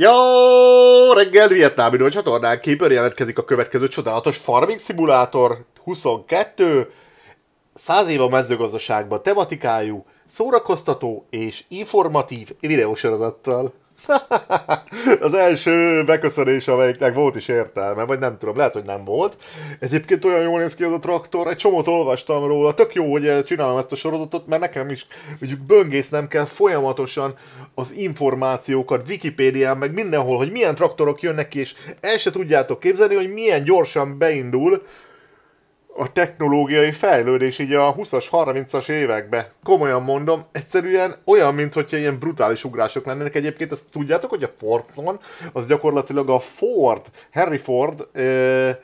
Jó reggel, Vietnám Idő csatornán képőr jelentkezik a következő csodálatos Farming Simulator 22, 100 év a mezőgazdaságban tematikájú, szórakoztató és informatív videósorozattal. az első beköszönés, amelyiknek volt is értelme, vagy nem tudom, lehet, hogy nem volt. Egyébként olyan jól néz ki az a traktor, egy csomót olvastam róla, tök jó, hogy csinálom ezt a sorozatot, mert nekem is mondjuk böngésznem kell folyamatosan az információkat Wikipédián, meg mindenhol, hogy milyen traktorok jönnek ki, és el se tudjátok képzelni, hogy milyen gyorsan beindul a technológiai fejlődés így a 20-as, 30-as években. Komolyan mondom, egyszerűen olyan, mint hogyha ilyen brutális ugrások lennének. Egyébként ezt tudjátok, hogy a Fordson az gyakorlatilag a Ford, Harry Ford, euh,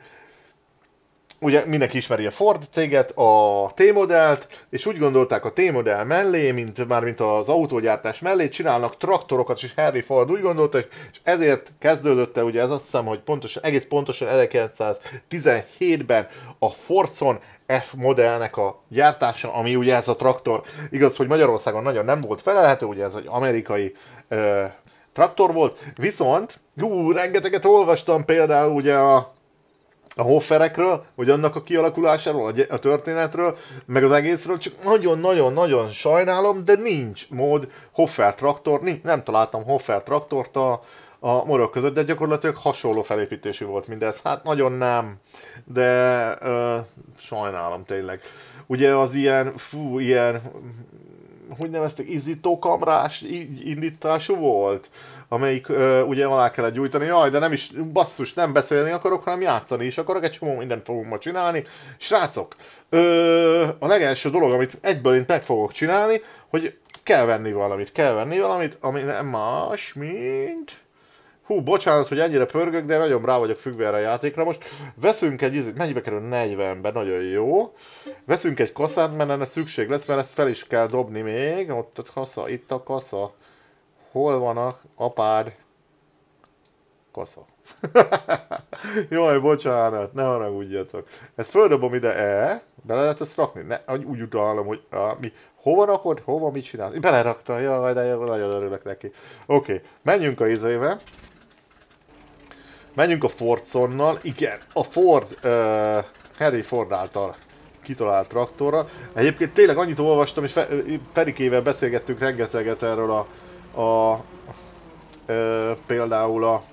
ugye mindenki ismeri a Ford céget, a T-modellt, és úgy gondolták a T-modell mellé, mint már mint az autógyártás mellé, csinálnak traktorokat, és Harry Ford úgy gondolta, és ezért kezdődött ugye ez azt hiszem, hogy pontosan, egész pontosan 1917-ben a Fordson F modellnek a gyártása, ami ugye ez a traktor, igaz, hogy Magyarországon nagyon nem volt felelhető, ugye ez egy amerikai ö, traktor volt, viszont, hú, rengeteget olvastam például ugye a a hofferekről, vagy annak a kialakulásáról, a történetről, meg az egészről, csak nagyon-nagyon-nagyon sajnálom, de nincs mód Hoffer traktor, nincs, nem találtam Hoffer traktort a, a morok között, de gyakorlatilag hasonló felépítésű volt mindez. Hát nagyon nem, de ö, sajnálom tényleg. Ugye az ilyen, fú, ilyen, hogy neveztek, izzítókamrás indítású volt? Amelyik ö, ugye alá kellett gyújtani, jaj, de nem is, basszus, nem beszélni akarok, hanem játszani is akarok, egy csomó mindent fogunk ma csinálni. Srácok, ö, a legelső dolog, amit egyből én meg fogok csinálni, hogy kell venni valamit, kell venni valamit, ami nem más, mint... Hú, bocsánat, hogy ennyire pörgök, de nagyon rá vagyok függve erre a játékra. Most veszünk egy, izit, mennyibe kerül 40-ben, nagyon jó. Veszünk egy kaszát, mert ennek szükség lesz, mert ezt fel is kell dobni még. Ott a kasza, itt a kasza. Hol van a apád? Kasza. Jaj, bocsánat, ne haragudjatok. Ezt földobom ide, e, bele lehet ezt rakni? Ne, úgy utalom, hogy a, mi, hova rakod, hova, mit csinálsz? Belerakta, jaj, de jó, nagyon örülök neki. Oké, okay, menjünk a izébe. Menjünk a Fordsonnal. Igen, a Ford, uh, Harry Ford által kitalált traktorra. Egyébként tényleg annyit olvastam, és Perikével beszélgettünk rengeteget erről a a ö, például a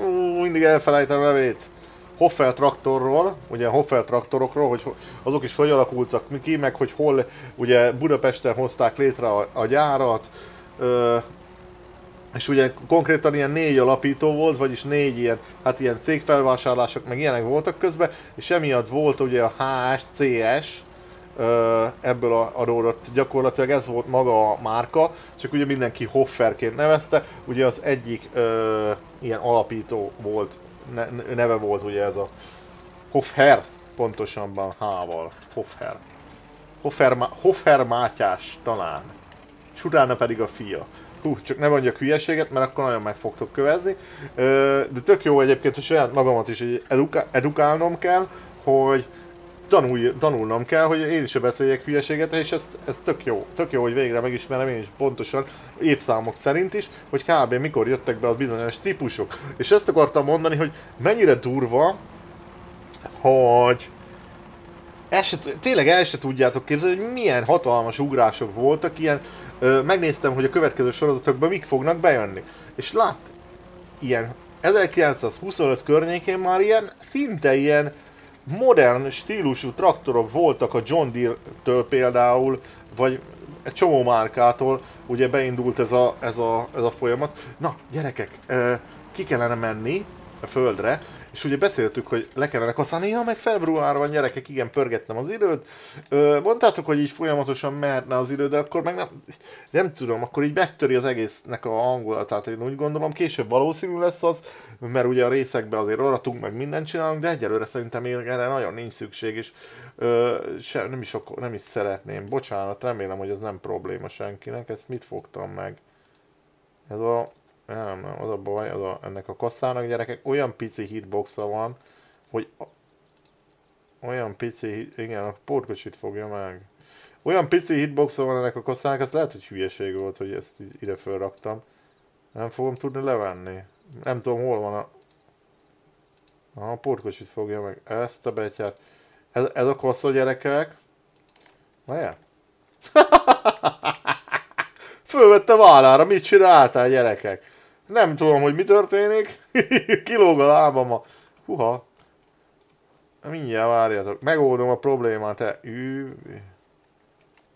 ú, mindig elfelejtem a nevét. Hoffer traktorról, ugye Hoffer traktorokról, hogy azok is hogy alakultak ki, meg hogy hol ugye Budapesten hozták létre a, a gyárat, ö, és ugye konkrétan ilyen négy alapító volt, vagyis négy ilyen, hát ilyen cégfelvásárlások, meg ilyenek voltak közben, és emiatt volt ugye a HS, CS, ebből adódott gyakorlatilag ez volt maga a márka, csak ugye mindenki Hofferként nevezte, ugye az egyik ö, ilyen alapító volt, ne, neve volt ugye ez a Hoffer, pontosabban H-val, Hoffer. Hoffer, Hoffer Mátyás talán, és utána pedig a fia. Hú, csak ne mondjak hülyeséget, mert akkor nagyon meg fogtok kövezni. De tök jó egyébként, hogy saját magamat is eduka- edukálnom kell, hogy tanulj, tanulnom kell, hogy én is beszéljek hülyeséget, és ez, ez tök jó. Tök jó, hogy végre megismerem én is pontosan, évszámok szerint is, hogy kb. mikor jöttek be a bizonyos típusok. És ezt akartam mondani, hogy mennyire durva, hogy el se, tényleg el se tudjátok képzelni, hogy milyen hatalmas ugrások voltak, ilyen, ö, megnéztem, hogy a következő sorozatokban mik fognak bejönni. És lát, ilyen 1925 környékén már ilyen, szinte ilyen modern stílusú traktorok voltak a John Deere-től például, vagy egy csomó márkától, ugye beindult ez a, ez a, ez a folyamat. Na, gyerekek, ki kellene menni a földre, és ugye beszéltük, hogy le kellene kaszálni, ja, meg február van, gyerekek, igen, pörgettem az időt. Mondtátok, hogy így folyamatosan mehetne az idő, de akkor meg nem, nem tudom, akkor így megtöri az egésznek a hangulatát, én úgy gondolom, később valószínű lesz az, mert ugye a részekben azért aratunk, meg mindent csinálunk, de egyelőre szerintem erre nagyon nincs szükség, és ö, se, nem, is, nem is szeretném. Bocsánat, remélem, hogy ez nem probléma senkinek, ezt mit fogtam meg? Ez a nem, nem, az a baj, az a, ennek a kasszának gyerekek olyan pici hitboxa van, hogy a, olyan pici, igen, a portkocsit fogja meg. Olyan pici hitboxa van ennek a kasszának, ez lehet, hogy hülyeség volt, hogy ezt ide felraktam. Nem fogom tudni levenni. Nem tudom, hol van a... Aha, a portkocsit fogja meg. Ezt a betyát. Ez, ez a kosszó gyerekek. Várjál. Fölvette vállára, mit csináltál gyerekek? Nem tudom, hogy mi történik. Kilóg a lábam a... Huha. Mindjárt várjatok. Megoldom a problémát. Te. Ű.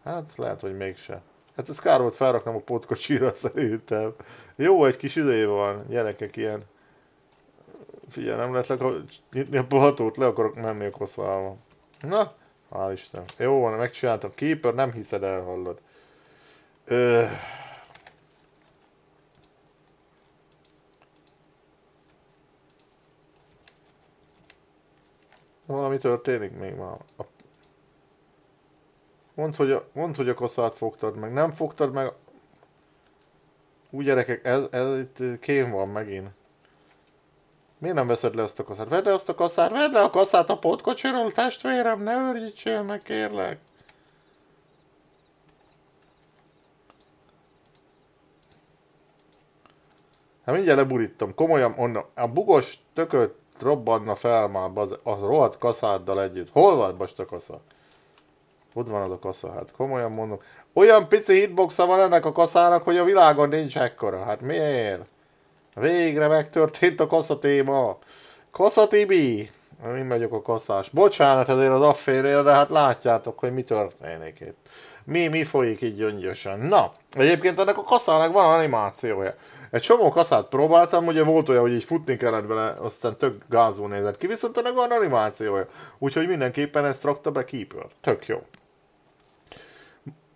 Hát lehet, hogy mégse. Hát ez kár volt felraknom a potkocsira szerintem. Jó, egy kis idő van, gyerekek ilyen. Figyelj, nem lehet nyitni a platót, le akarok menni a koszálba. Na, hál' Isten. Jó van, megcsináltam. Keeper, nem hiszed el, hallod. Ö... Valami történik még már. A... Mondd, hogy a, mondd, hogy a koszát fogtad meg. Nem fogtad meg. Úgy gyerekek, ez, ez itt kém van megint. Miért nem veszed le azt a kaszát? Vedd le azt a kaszát, vedd le a kaszát a potkocsiról, testvérem, ne őrjítsél meg, kérlek. Hát mindjárt leburítom. Komolyan, onnan, a bugos tököt robbanna fel már az, a rohadt kaszáddal együtt. Hol van most a kasza? Ott van az a kasza, hát komolyan mondom. Olyan pici hitboxa van ennek a kaszának, hogy a világon nincs ekkora. Hát miért? Végre megtörtént a kasza téma. Kasza Tibi! Én vagyok a kaszás. Bocsánat ezért az afférért, de hát látjátok, hogy mi történik itt. Mi, mi folyik így gyöngyösen. Na, egyébként ennek a kaszának van animációja. Egy csomó kaszát próbáltam, ugye volt olyan, hogy így futni kellett vele, aztán tök gázó nézett ki, viszont ennek van animációja. Úgyhogy mindenképpen ezt rakta be Keeper. Tök jó.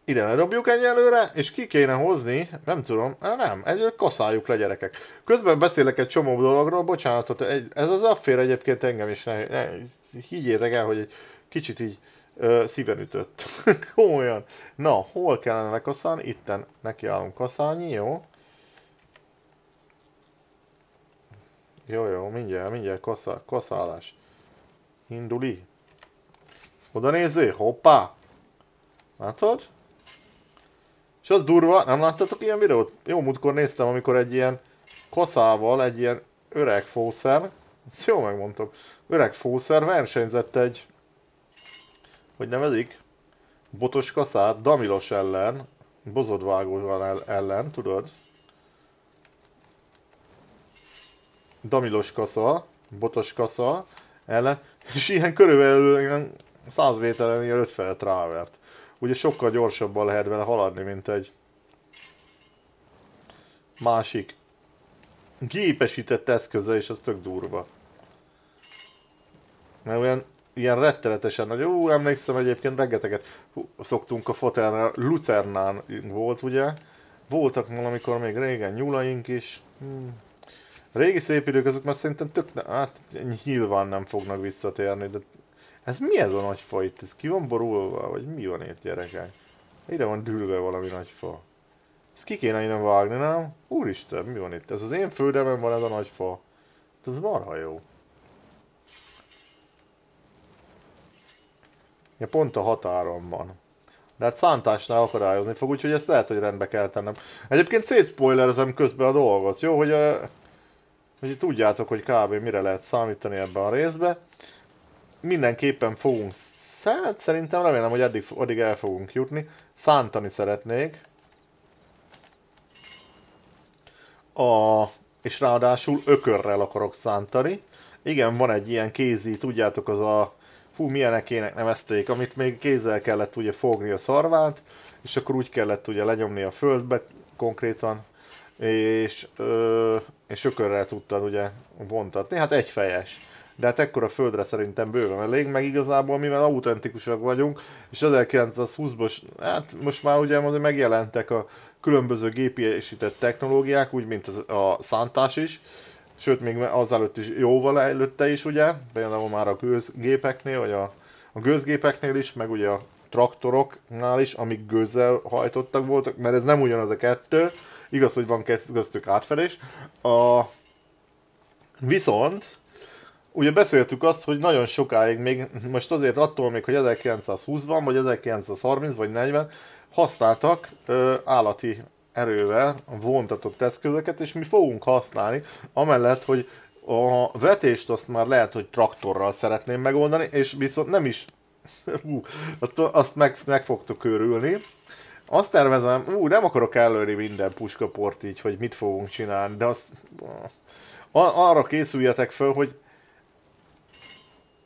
Ide ledobjuk egyelőre, és ki kéne hozni, nem tudom, nem, egy kaszáljuk le gyerekek. Közben beszélek egy csomó dologról, bocsánatot, ez az affér egyébként engem is, ne, ne, higgyétek el, hogy egy kicsit így ö, szíven ütött. Olyan. Na, hol kellene lekaszálni? Itten nekiállunk kaszálni, jó? Jó, jó, mindjárt, mindjárt kaszál, kaszálás. Induli. Oda nézzé, hoppá! Látod? És az durva, nem láttatok ilyen videót? Jó, múltkor néztem, amikor egy ilyen kaszával, egy ilyen öreg fószer, ezt jól megmondtam, öreg fószer versenyzett egy, hogy nevezik, botos kaszát Damilos ellen, bozodvágóval ellen, tudod? Damilos kasza, botos kasza ellen, és ilyen körülbelül ilyen 100 méteren ilyen 5 fel trávert. Ugye sokkal gyorsabban lehet vele haladni, mint egy másik gépesített eszköze, és az tök durva. Mert olyan ilyen rettenetesen nagy, ó, emlékszem egyébként rengeteget hú, szoktunk a fotelre, Lucernán volt ugye, voltak valamikor még régen nyulaink is, hmm. Régi szép idők azok már szerintem tök, ne, hát nyilván nem fognak visszatérni, de ez mi ez a nagy fa itt? Ez ki van borulva? Vagy mi van itt gyerekek? Ide van dülve valami nagy fa. Ezt ki kéne innen vágni, nem? Úristen, mi van itt? Ez az én földemen van ez a nagy fa. Ez marha jó. Ja, pont a határon van. De hát szántásnál akadályozni fog, úgyhogy ezt lehet, hogy rendbe kell tennem. Egyébként szétspoilerezem közben a dolgot, jó? Hogy, uh, hogy tudjátok, hogy kb. mire lehet számítani ebben a részbe mindenképpen fogunk, hát szerintem remélem, hogy addig, addig el fogunk jutni. Szántani szeretnék. A, és ráadásul ökörrel akarok szántani. Igen, van egy ilyen kézi, tudjátok, az a fú, milyenekének nevezték, amit még kézzel kellett ugye fogni a szarvát, és akkor úgy kellett ugye lenyomni a földbe konkrétan, és, ö, és ökörrel tudtad ugye vontatni, hát egyfejes de hát ekkora földre szerintem bőven elég, meg igazából mivel autentikusak vagyunk, és 1920-ban, hát most már ugye megjelentek a különböző gépiesített technológiák, úgy mint az, a szántás is, sőt még azelőtt is jóval előtte is ugye, például már a gőzgépeknél, vagy a, a gőzgépeknél is, meg ugye a traktoroknál is, amik gőzzel hajtottak voltak, mert ez nem ugyanaz a kettő, igaz, hogy van köztük átfedés. A... Viszont ugye beszéltük azt, hogy nagyon sokáig még, most azért attól még, hogy 1920 van, vagy 1930, vagy 40, használtak ö, állati erővel vontatott eszközöket, és mi fogunk használni, amellett, hogy a vetést azt már lehet, hogy traktorral szeretném megoldani, és viszont nem is, hú, azt meg, meg fogtok örülni. Azt tervezem, ú, nem akarok előni minden puskaport így, hogy mit fogunk csinálni, de azt, arra készüljetek fel, hogy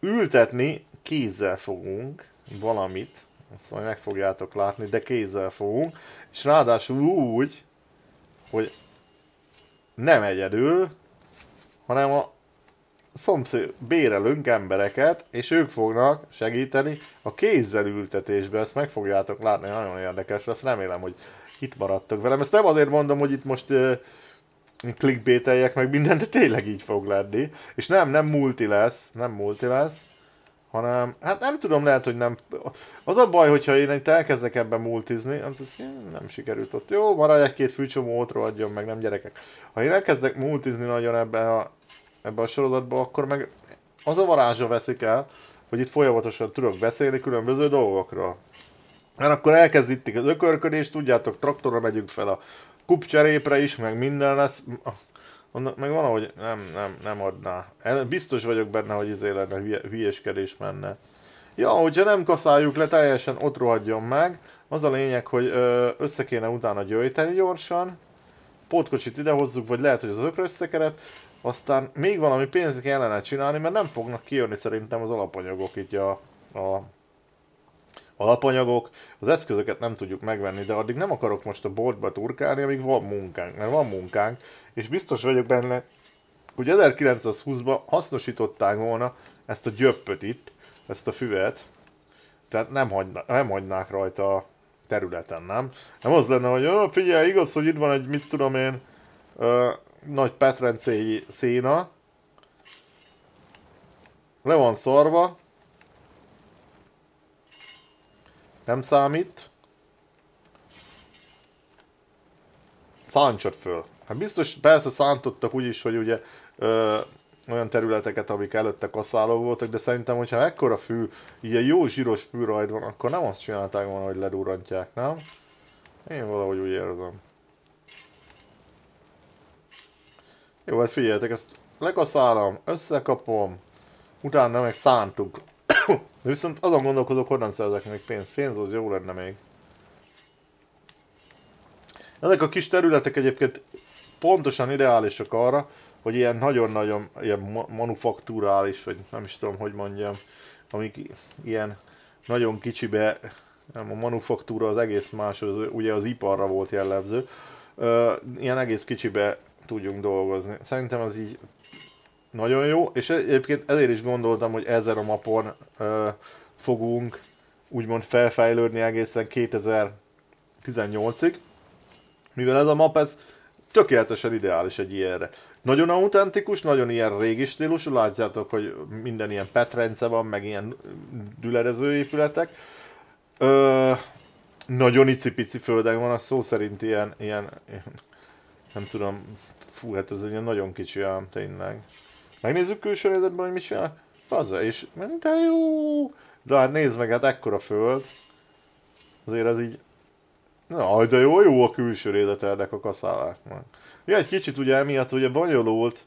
ültetni kézzel fogunk valamit, azt majd meg fogjátok látni, de kézzel fogunk, és ráadásul úgy, hogy nem egyedül, hanem a szomszéd bérelünk embereket, és ők fognak segíteni a kézzel ültetésbe, ezt meg fogjátok látni, nagyon érdekes lesz, remélem, hogy itt maradtok velem. Ezt nem azért mondom, hogy itt most uh, meg mindent, de tényleg így fog lenni. És nem, nem multi lesz, nem multi lesz, hanem, hát nem tudom, lehet, hogy nem. Az a baj, hogyha én itt elkezdek ebben multizni, az, az nem sikerült ott. Jó, maradj egy-két fűcsomó ott adjon meg, nem gyerekek. Ha én elkezdek multizni nagyon ebben a, ebben a sorozatban, akkor meg az a varázsa veszik el, hogy itt folyamatosan tudok beszélni különböző dolgokról. Mert akkor elkezd itt az ökörködés, tudjátok, traktorra megyünk fel a kupcserépre is, meg minden lesz. Meg van, hogy nem, nem, nem adná. Biztos vagyok benne, hogy izé lenne, hülye, hülyeskedés menne. Ja, hogyha nem kaszáljuk le, teljesen ott rohadjon meg. Az a lényeg, hogy össze kéne utána gyöjteni gyorsan. Pótkocsit idehozzuk, vagy lehet, hogy az ökre összekeret. Aztán még valami pénzt kellene csinálni, mert nem fognak kijönni szerintem az alapanyagok itt a, a alapanyagok, az eszközöket nem tudjuk megvenni, de addig nem akarok most a boltba turkálni, amíg van munkánk, mert van munkánk, és biztos vagyok benne, hogy 1920-ban hasznosították volna ezt a gyöppöt itt, ezt a füvet, tehát nem, hagyna, nem hagynák rajta a területen, nem? Nem az lenne, hogy figyelj, igaz, hogy itt van egy, mit tudom én, nagy petrencéi széna, le van szarva, nem számít. Szántsad föl. Hát biztos, persze szántottak úgy is, hogy ugye ö, olyan területeket, amik előtte kaszáló voltak, de szerintem, hogyha ekkora fű, ilyen jó zsíros fűrajt van, akkor nem azt csinálták volna, hogy ledurrantják, nem? Én valahogy úgy érzem. Jó, hát figyeljetek, ezt lekaszálom, összekapom, utána meg szántuk. Viszont azon gondolkodok, honnan szerzek még pénzt. Pénz az jó lenne még. Ezek a kis területek egyébként pontosan ideálisak arra, hogy ilyen nagyon-nagyon ilyen manufakturális, vagy nem is tudom, hogy mondjam, amik ilyen nagyon kicsibe, nem a manufaktúra az egész más, az, ugye az iparra volt jellemző, ilyen egész kicsibe tudjunk dolgozni. Szerintem az így nagyon jó, és egyébként ezért is gondoltam, hogy ezer a mapon ö, fogunk úgymond felfejlődni egészen 2018-ig, mivel ez a map ez tökéletesen ideális egy ilyenre. Nagyon autentikus, nagyon ilyen régi stílusú, látjátok, hogy minden ilyen petrence van, meg ilyen dülerező épületek. Ö, nagyon icipici földek van, a szó szerint ilyen, ilyen nem tudom, fú, hát ez ilyen nagyon kicsi ám, tényleg. Megnézzük külső nézetben, hogy mit csinál. Faza, és de jó! De hát nézd meg, hát ekkora föld. Azért az így... Na, de jó, jó a külső nézet ennek a kaszáláknak. Ja, egy kicsit ugye emiatt ugye bonyolult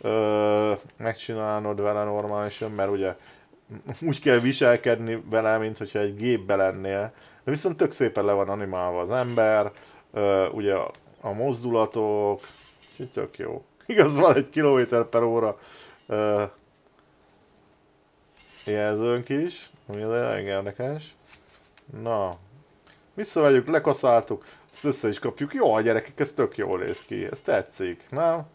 ö, megcsinálnod vele normálisan, mert ugye úgy kell viselkedni vele, mint hogyha egy gépbe lennél. De viszont tök szépen le van animálva az ember, ö, ugye a mozdulatok, úgyhogy tök jó. Igaz, van egy kilométer per óra uh, jelzőnk is, ami elég érdekes. Na, visszamegyünk, lekaszáltuk, ezt össze is kapjuk. Jó, a gyerekek, ez tök jól néz ki, ez tetszik, nem?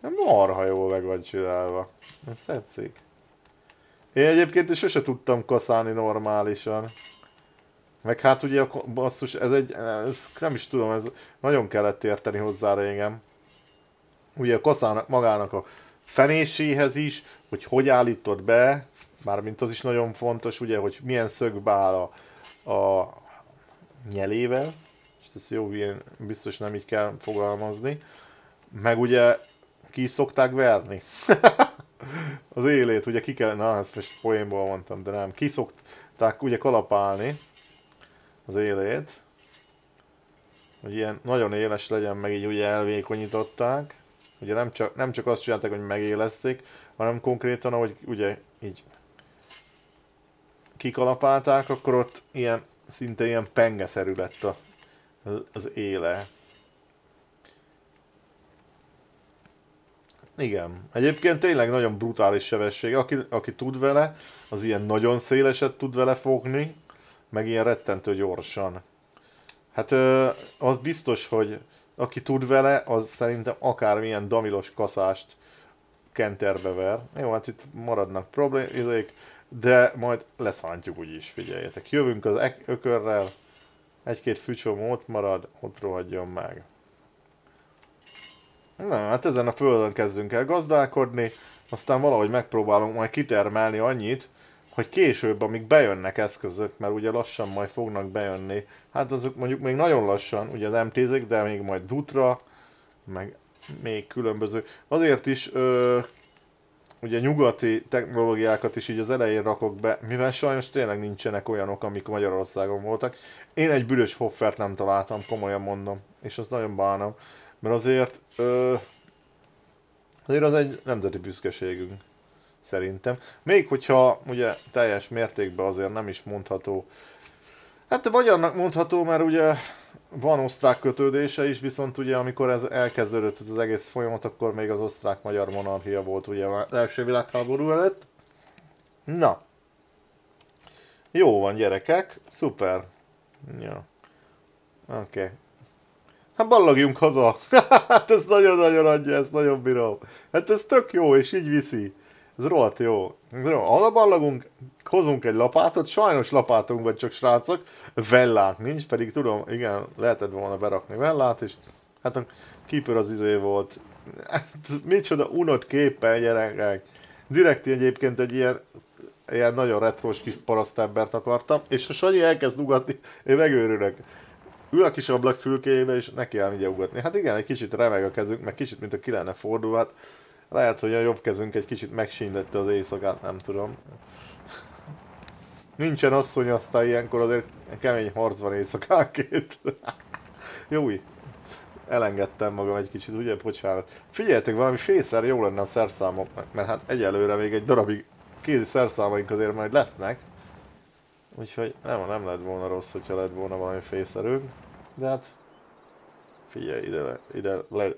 Nem marha jól meg van csinálva. Ez tetszik. Én egyébként is sose tudtam kaszálni normálisan. Meg hát ugye basszus, ez egy, ez nem is tudom, ez nagyon kellett érteni hozzá régen ugye a kaszának magának a fenéséhez is, hogy hogy állítod be, mármint az is nagyon fontos, ugye, hogy milyen szögbe áll a, a nyelével, és ez jó, ilyen biztos nem így kell fogalmazni, meg ugye ki is szokták verni. az élét, ugye ki kell, na ezt most poénból mondtam, de nem, ki szokták ugye kalapálni az élét, hogy ilyen nagyon éles legyen, meg így ugye elvékonyították. Ugye nem csak, nem csak azt csinálták, hogy megélezték, hanem konkrétan, ahogy ugye így kikalapálták, akkor ott ilyen, szinte ilyen pengeszerű lett a, az éle. Igen. Egyébként tényleg nagyon brutális sebesség. Aki, aki tud vele, az ilyen nagyon széleset tud vele fogni, meg ilyen rettentő gyorsan. Hát az biztos, hogy aki tud vele, az szerintem akármilyen damilos kaszást kenterbe ver. Jó, hát itt maradnak problémák, de majd leszántjuk úgyis, figyeljetek. Jövünk az ökörrel, egy-két fücsom ott marad, ott rohadjon meg. Na, hát ezen a földön kezdünk el gazdálkodni, aztán valahogy megpróbálunk majd kitermelni annyit, hogy később, amíg bejönnek eszközök, mert ugye lassan majd fognak bejönni, hát azok mondjuk még nagyon lassan, ugye az mt de még majd Dutra, meg még különböző. Azért is ö, ugye nyugati technológiákat is így az elején rakok be, mivel sajnos tényleg nincsenek olyanok, amik Magyarországon voltak. Én egy büdös hoffert nem találtam, komolyan mondom, és azt nagyon bánom, mert azért, ö, azért az egy nemzeti büszkeségünk szerintem. Még hogyha ugye teljes mértékben azért nem is mondható, hát vagy annak mondható, mert ugye van osztrák kötődése is, viszont ugye amikor ez elkezdődött ez az egész folyamat, akkor még az osztrák-magyar monarchia volt ugye az első világháború előtt. Na. Jó van gyerekek, szuper. Ja. Oké. Okay. Hát ballagjunk haza. hát ez nagyon-nagyon adja, ezt nagyon bírom. Hát ez tök jó, és így viszi. Ez rohadt jó. jó. ballagunk, hozunk egy lapátot, sajnos lapátunk vagy csak srácok, vellát nincs, pedig tudom, igen, lehetett volna berakni vellát is. Hát a keeper az izé volt. Hát, micsoda unott képpel gyerekek. Direkt egyébként egy ilyen, ilyen nagyon retros kis parasztembert akartam, és ha Sanyi elkezd ugatni, én megőrülök. Ül a kis ablakfülkébe, és neki elmegye ugatni. Hát igen, egy kicsit remeg a kezünk, meg kicsit, mint a ki lenne fordul, hát lehet, hogy a jobb kezünk egy kicsit megsínlette az éjszakát, nem tudom. Nincsen asszony, aztán ilyenkor azért kemény harc van éjszakánként. Jó, elengedtem magam egy kicsit, ugye? Bocsánat. Figyeljetek, valami fészer jó lenne a szerszámoknak, mert hát egyelőre még egy darabig kézi szerszámaink azért majd lesznek. Úgyhogy nem, nem lett volna rossz, hogyha lett volna valami fészerünk. De hát figyelj, ide, ide le,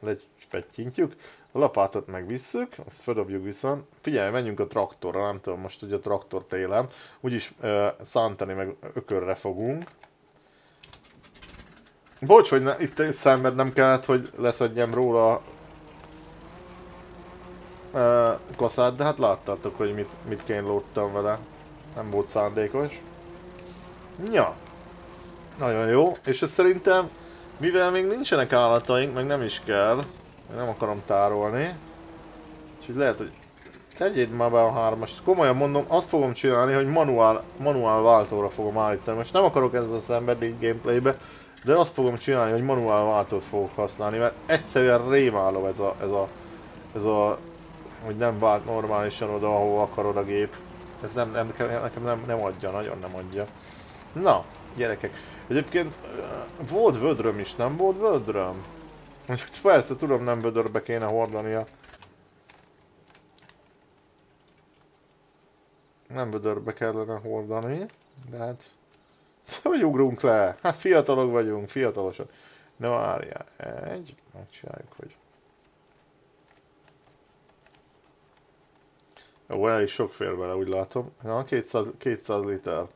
lepettyintjük. A lapátot megvisszük, azt feldobjuk viszont. Figyelj, menjünk a traktorra, nem tudom, most ugye a traktor télem. Úgyis uh, szántani meg ökörre fogunk. Bocs, hogy ne, itt nem kellett, hogy leszedjem róla uh, kaszát, de hát láttátok, hogy mit, mit kénylódtam vele. Nem volt szándékos. Ja. Nagyon jó, és ez szerintem, mivel még nincsenek állataink, meg nem is kell, nem akarom tárolni. Úgyhogy lehet, hogy tegyéd már be a hármast. Komolyan mondom, azt fogom csinálni, hogy manuál, manuál váltóra fogom állítani. Most nem akarok ezzel a szenvedély gameplaybe, de azt fogom csinálni, hogy manuál váltót fogok használni, mert egyszerűen rémáló ez a, ez a, ez a, hogy nem vált normálisan oda, ahol akarod a gép. Ez nem, nem, nekem nem, nem adja, nagyon nem adja. Na, gyerekek. Egyébként volt vödröm is, nem volt vödröm? Úgyhogy persze, tudom, nem bödörbe kéne hordania. Nem bödörbe kellene hordani, de hát... Hogy ugrunk le? Hát fiatalok vagyunk, fiatalosak. Ne várjál, egy, megcsináljuk, hogy... Jó, elég sok fér vele, úgy látom. Na, 200, 200 liter.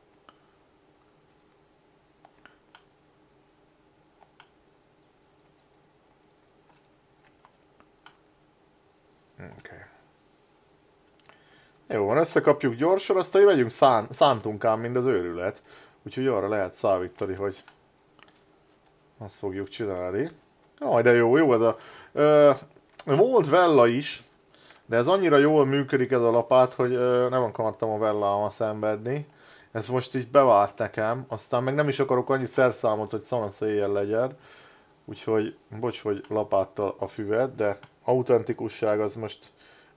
Okay. Jó van, összekapjuk gyorsan, aztán megyünk szán, szántunk ám, mint az őrület. Úgyhogy arra lehet számítani, hogy azt fogjuk csinálni. Jaj, de jó, jó ez a... Ö, volt Vella is, de ez annyira jól működik ez a lapát, hogy ö, nem akartam a Vellával szenvedni. Ez most így bevált nekem, aztán meg nem is akarok annyi szerszámot, hogy szanaszéjjel legyen. Úgyhogy, bocs, hogy lapáttal a füvet, de autentikusság az most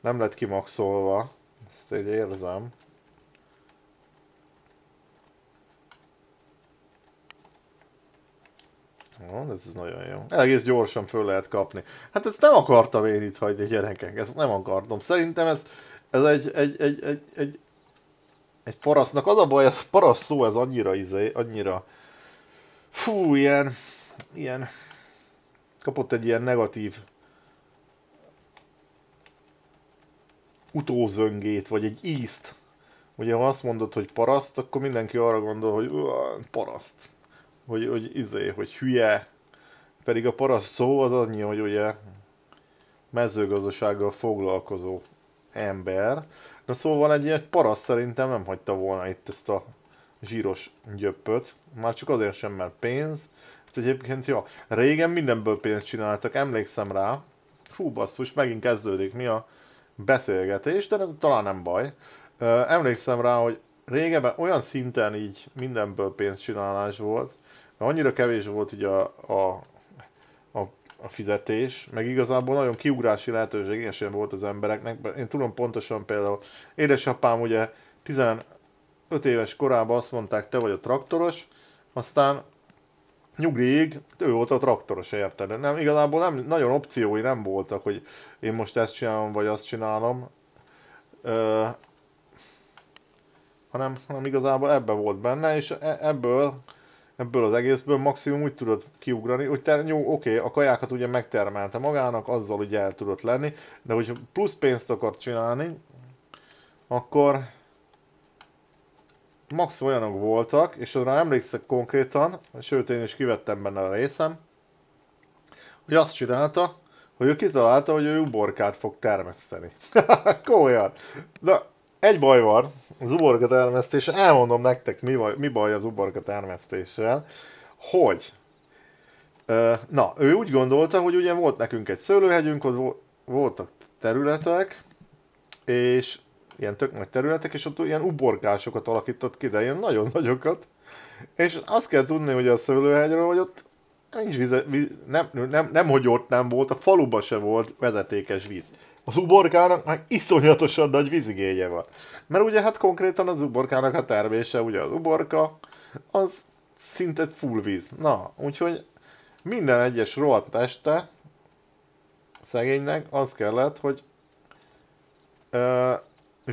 nem lett kimaxolva, ezt így érzem. No, ez nagyon jó. Egész gyorsan föl lehet kapni. Hát ezt nem akartam én itt hagyni gyerekek, ezt nem akartam. Szerintem ez, ez egy, egy, egy, egy, egy, egy parasznak, az a baj, ez paraszt szó, ez annyira izé, annyira fú, ilyen, ilyen kapott egy ilyen negatív utózöngét, vagy egy ízt. Ugye ha azt mondod, hogy paraszt, akkor mindenki arra gondol, hogy paraszt. Hogy, hogy izé, hogy hülye. Pedig a paraszt szó az annyi, hogy ugye mezőgazdasággal foglalkozó ember. Na szóval egy ilyen paraszt szerintem nem hagyta volna itt ezt a zsíros gyöppöt. Már csak azért sem, mert pénz. Hát egyébként, jó, régen mindenből pénzt csináltak, emlékszem rá. Fú, basszus, megint kezdődik mi a beszélgetés, de talán nem baj. Emlékszem rá, hogy régebben olyan szinten így mindenből pénzcsinálás volt, mert annyira kevés volt így a, a, a, a fizetés, meg igazából nagyon kiugrási lehetőség sem volt az embereknek. Én tudom pontosan például, édesapám ugye 15 éves korában azt mondták, te vagy a traktoros, aztán nyugdíjig ő volt a traktoros, érted? Nem, igazából nem, nagyon opciói nem voltak, hogy én most ezt csinálom, vagy azt csinálom. Ö, hanem, hanem igazából ebbe volt benne, és e, ebből, ebből az egészből maximum úgy tudod kiugrani, hogy te, jó, oké, a kajákat ugye megtermelte magának, azzal ugye el tudott lenni, de hogyha plusz pénzt akart csinálni, akkor max olyanok voltak, és arra emlékszek konkrétan, sőt én is kivettem benne a részem, hogy azt csinálta, hogy ő kitalálta, hogy ő uborkát fog termeszteni. Komolyan. De egy baj van az uborka termesztése, elmondom nektek, mi baj, mi baj az uborka termesztéssel, hogy na, ő úgy gondolta, hogy ugye volt nekünk egy szőlőhegyünk, ott voltak területek, és ilyen tök nagy területek, és ott ilyen uborkásokat alakított ki, de ilyen nagyon nagyokat. És azt kell tudni, hogy a szőlőhegyről, hogy ott nincs víz, víz nem, nem, nem, hogy ott nem volt, a faluba se volt vezetékes víz. Az uborkának meg iszonyatosan nagy vízigénye van. Mert ugye hát konkrétan az uborkának a termése, ugye az uborka, az szinte full víz. Na, úgyhogy minden egyes rohadt este szegénynek az kellett, hogy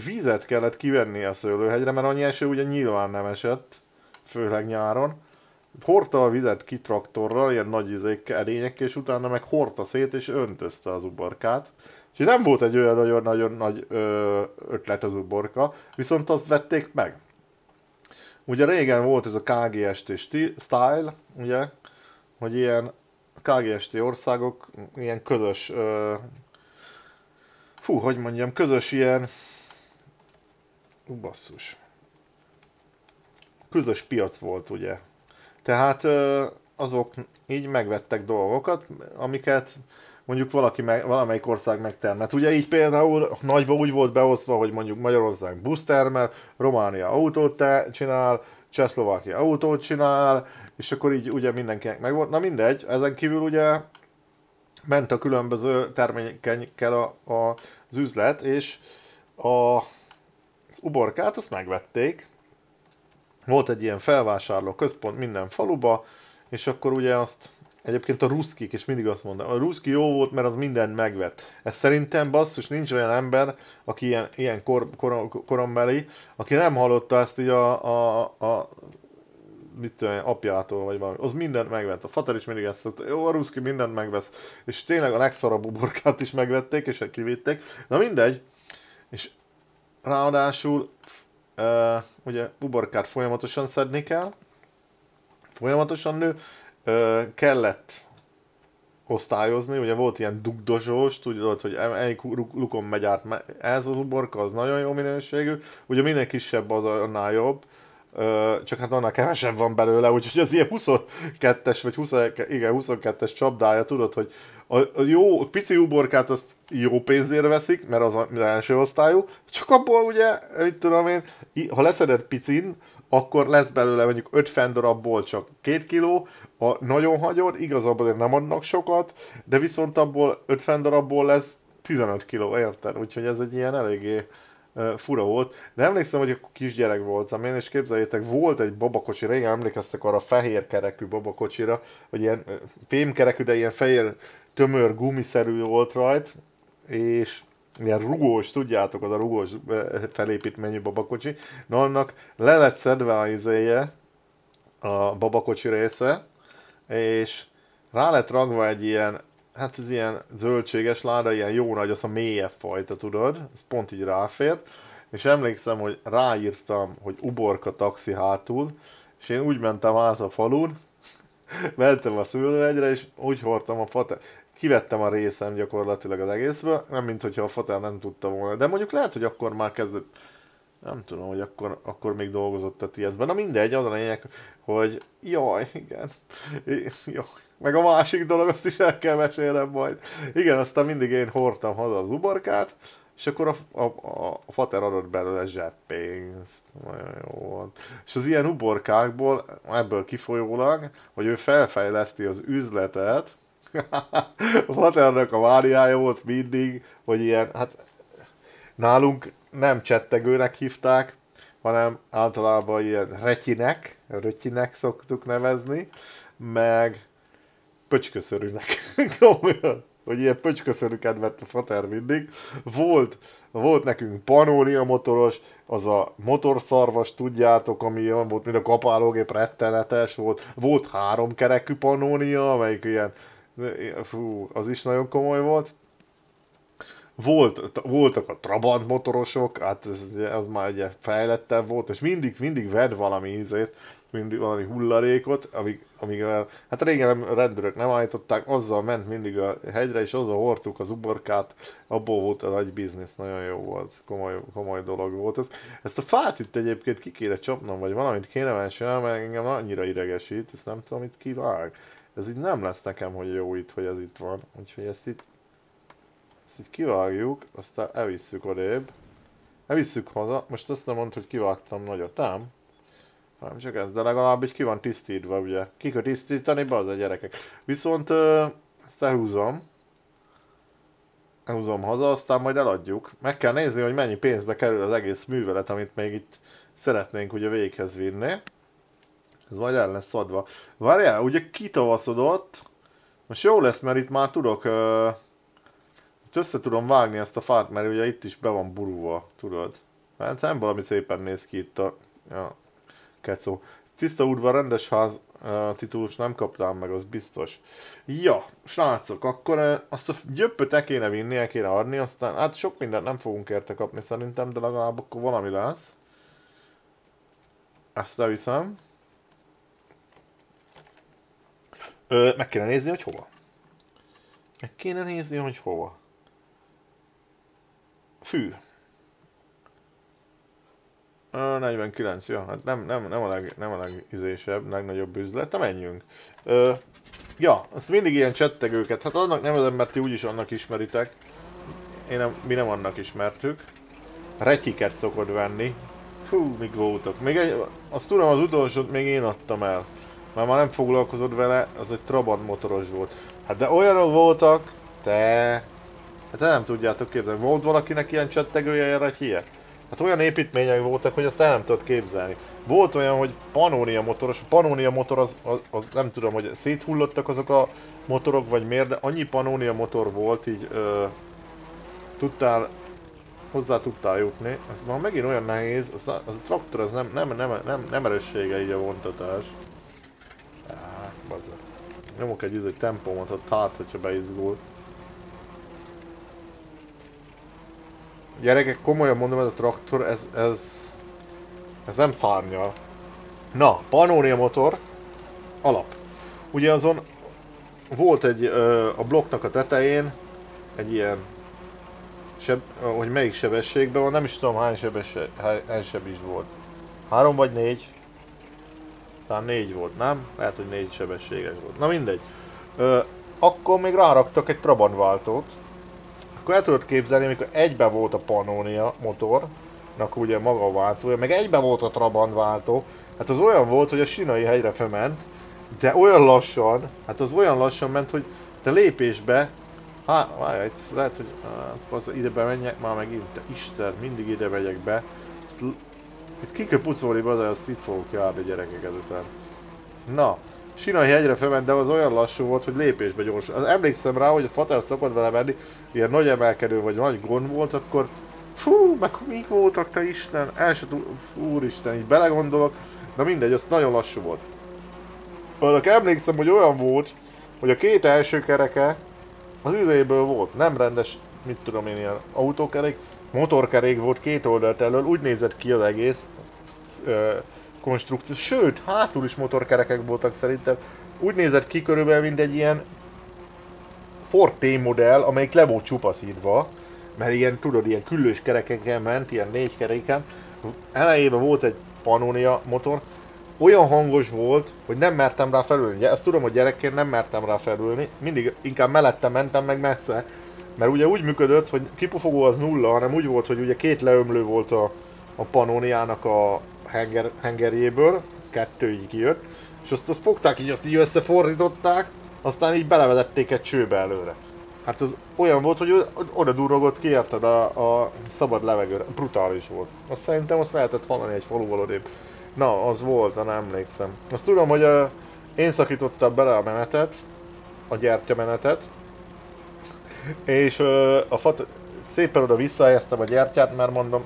vízet kellett kivenni a szőlőhegyre, mert annyi eső ugye nyilván nem esett, főleg nyáron. Hordta a vizet kitraktorral, ilyen nagy izék, erényekkel, és utána meg hordta szét, és öntözte az uborkát. És nem volt egy olyan nagyon-nagyon nagy ötlet az uborka, viszont azt vették meg. Ugye régen volt ez a KGST style, ugye, hogy ilyen KGST országok ilyen közös, ö, fú, hogy mondjam, közös ilyen Ú, basszus. Közös piac volt, ugye. Tehát azok így megvettek dolgokat, amiket mondjuk valaki meg, valamelyik ország megtermelt. Ugye így például nagyba úgy volt beosztva, hogy mondjuk Magyarország busz termel, Románia autót te csinál, Csehszlovákia autót csinál, és akkor így ugye mindenkinek megvolt. Na mindegy, ezen kívül ugye ment a különböző termékekkel a, a, az üzlet, és a, az uborkát azt megvették, volt egy ilyen felvásárló központ minden faluba, és akkor ugye azt Egyébként a ruszkik, és mindig azt mondom, a ruszki jó volt, mert az mindent megvett. Ez szerintem basszus, nincs olyan ember, aki ilyen, ilyen kor, kor, korombeli, aki nem hallotta ezt így a, a, a mit tudom, apjától, vagy valami, az mindent megvett. A fater is mindig ezt szokta, jó, a ruszki mindent megvesz. És tényleg a legszarabb uborkát is megvették, és kivitték. Na mindegy. És Ráadásul uh, ugye uborkát folyamatosan szedni kell, folyamatosan nő, uh, kellett osztályozni, ugye volt ilyen dugdosós, tudod, hogy egyik lukon megy át, ez az uborka, az nagyon jó minőségű, ugye minél kisebb az annál jobb, csak hát annál kevesebb van belőle, úgyhogy az ilyen 22-es, vagy 20, igen, 22-es csapdája, tudod, hogy a, a jó, a pici uborkát azt jó pénzért veszik, mert az az első osztályú, csak abból ugye, mit tudom én, ha leszeded picin, akkor lesz belőle mondjuk 50 darabból csak 2 kiló, a nagyon hagyod, igazából nem adnak sokat, de viszont abból 50 darabból lesz 15 kiló, érted? Úgyhogy ez egy ilyen eléggé fura volt. De emlékszem, hogy akkor kisgyerek voltam én, és képzeljétek, volt egy babakocsi, régen emlékeztek arra a fehér kerekű babakocsira, hogy ilyen fémkerekű, de ilyen fehér tömör gumiszerű volt rajt, és ilyen rugós, tudjátok, az a rugós felépítményű babakocsi, na annak le lett szedve a izéje, a babakocsi része, és rá lett ragva egy ilyen, hát ez ilyen zöldséges láda, ilyen jó nagy, az a mélyebb fajta, tudod, ez pont így ráfért, és emlékszem, hogy ráírtam, hogy uborka taxi hátul, és én úgy mentem át a falun, mentem a szülőegyre, és úgy hordtam a fater. Kivettem a részem gyakorlatilag az egészből, nem mint hogyha a fater nem tudta volna. De mondjuk lehet, hogy akkor már kezdett, nem tudom, hogy akkor, akkor még dolgozott a TS-ben. Na mindegy, az a lényeg, hogy jaj, igen, jaj. Meg a másik dolog, azt is el kell mesélnem majd. Igen, aztán mindig én hordtam haza az uborkát, és akkor a, a, a fater adott belőle zseppénzt. Nagyon jó volt. És az ilyen uborkákból, ebből kifolyólag, hogy ő felfejleszti az üzletet, a faternek a váriája volt mindig, hogy ilyen, hát nálunk nem csettegőnek hívták, hanem általában ilyen retyinek, rötyinek szoktuk nevezni, meg pöcsköszörűnek. Komolyan hogy ilyen pöcsköszörűket vett a fater mindig. Volt, volt nekünk panónia motoros, az a motorszarvas, tudjátok, ami olyan volt, mint a kapálógép rettenetes volt. Volt három kerekű panónia, amelyik ilyen, fú, az is nagyon komoly volt. Volt, voltak a Trabant motorosok, hát ez, az már egy fejlettebb volt, és mindig, mindig ved valami ízét mindig valami hullarékot, amíg, amíg hát régen rendőrök nem állították, azzal ment mindig a hegyre, és azzal hordtuk az uborkát, abból volt a nagy biznisz, nagyon jó volt, komoly, komoly dolog volt ez. Ezt a fát itt egyébként ki kéne csapnom, vagy valamit kéne mesélni, mert engem annyira idegesít, ezt nem tudom, itt kivág. Ez így nem lesz nekem, hogy jó itt, hogy ez itt van, úgyhogy ezt itt, ezt itt kivágjuk, aztán elvisszük odébb. Elvisszük haza, most azt nem mondta, hogy kivágtam nagyot, nem? Nem csak ez, de legalább így ki van tisztítva, ugye. Ki kell tisztítani, be az a gyerekek. Viszont ö, ezt elhúzom. Elhúzom haza, aztán majd eladjuk. Meg kell nézni, hogy mennyi pénzbe kerül az egész művelet, amit még itt szeretnénk ugye véghez vinni. Ez majd el lesz adva. Várjál, ugye kitavaszodott. Most jó lesz, mert itt már tudok... Ö, össze tudom vágni ezt a fát, mert ugye itt is be van burulva, tudod. Hát nem valami szépen néz ki itt a... Ja, kecó. Tiszta udvar, rendes ház uh, titulus nem kaptam meg, az biztos. Ja, srácok, akkor uh, azt a gyöppöt el kéne vinni, el kéne adni, aztán hát sok mindent nem fogunk érte kapni szerintem, de legalább akkor valami lesz. Ezt elviszem. Ö, meg kéne nézni, hogy hova. Meg kéne nézni, hogy hova. Fű. 49, ja, hát nem, nem, nem a, leg, nem a legüzésebb, legnagyobb üzlet, de menjünk. Ö, ja, azt mindig ilyen csettegőket, hát annak nevezem, mert ti úgyis annak ismeritek. Én nem, mi nem annak ismertük. Retyiket szokod venni. Fú, mik voltak. Még egy, azt tudom, az utolsót még én adtam el. Már már nem foglalkozod vele, az egy Trabant motoros volt. Hát de olyanok voltak, te... Hát te nem tudjátok képzelni. Volt valakinek ilyen csettegője, ilyen retyiek? Hát olyan építmények voltak, hogy azt el nem tudod képzelni. Volt olyan, hogy Pannonia motoros, a Pannonia motor az, az, az, nem tudom, hogy széthullottak azok a motorok, vagy miért, de annyi Pannonia motor volt, így ö, tudtál, hozzá tudtál jutni. Ez már megint olyan nehéz, az, az a traktor az nem, nem, nem, nem, nem erőssége így a vontatás. Á, bazzak. Nyomok egy, egy tempómat ott hát, hogyha beizgult. Gyerekek, komolyan mondom, ez a traktor, ez, ez, ez nem szárnyal. Na, Pannonia motor, alap. Ugye azon volt egy, a blokknak a tetején egy ilyen, seb, hogy melyik sebességben van, nem is tudom hány, sebesség, hány seb is volt. Három vagy négy? Talán négy volt, nem? Lehet, hogy négy sebességes volt. Na mindegy. Ö, akkor még ráraktak egy Trabant váltót, akkor el tudod képzelni, amikor egybe volt a Pannonia motor, akkor ugye maga a váltója, meg egybe volt a Trabant váltó, hát az olyan volt, hogy a Sinai hegyre fement, de olyan lassan, hát az olyan lassan ment, hogy te lépésbe Hát, várj, lehet, hogy hát, az ide bemenjek már megint, te Isten, mindig ide megyek be. Ezt, itt ki kell pucolni be, azt itt fogok járni gyerekek ezután. Na, Sinai hegyre felment, de az olyan lassú volt, hogy lépésbe gyors. Az emlékszem rá, hogy a Fater szokott vele menni, ilyen nagy emelkedő vagy nagy gond volt, akkor fú, meg mik voltak te Isten, el se úristen, így belegondolok, de mindegy, az nagyon lassú volt. Annak emlékszem, hogy olyan volt, hogy a két első kereke az izéből volt, nem rendes, mit tudom én, ilyen autókerék, motorkerék volt két oldalt elől, úgy nézett ki az egész ö, konstrukció, sőt, hátul is motorkerekek voltak szerintem, úgy nézett ki körülbelül, mint egy ilyen Forte modell, amelyik le volt csupaszítva, mert ilyen, tudod, ilyen küllős kerekeken ment, ilyen négy keréken. Elejében volt egy Pannonia motor, olyan hangos volt, hogy nem mertem rá felülni. Ezt tudom, hogy gyerekként nem mertem rá felülni, mindig inkább mellette mentem meg messze. Mert ugye úgy működött, hogy kipufogó az nulla, hanem úgy volt, hogy ugye két leömlő volt a, a Pannoniának a henger, hengerjéből, kettő így kijött, és azt, azt fogták így, azt így összefordították, aztán így belevedették egy csőbe előre. Hát az olyan volt, hogy oda durrogott ki, érted, a, a szabad levegőre. Brutális volt. Azt szerintem azt lehetett hallani egy faluval odébb. Na, az volt, de nem emlékszem. Azt tudom, hogy uh, én szakítottam bele a menetet, a gyertyamenetet, és uh, a fat szépen oda visszahelyeztem a gyertyát, mert mondom,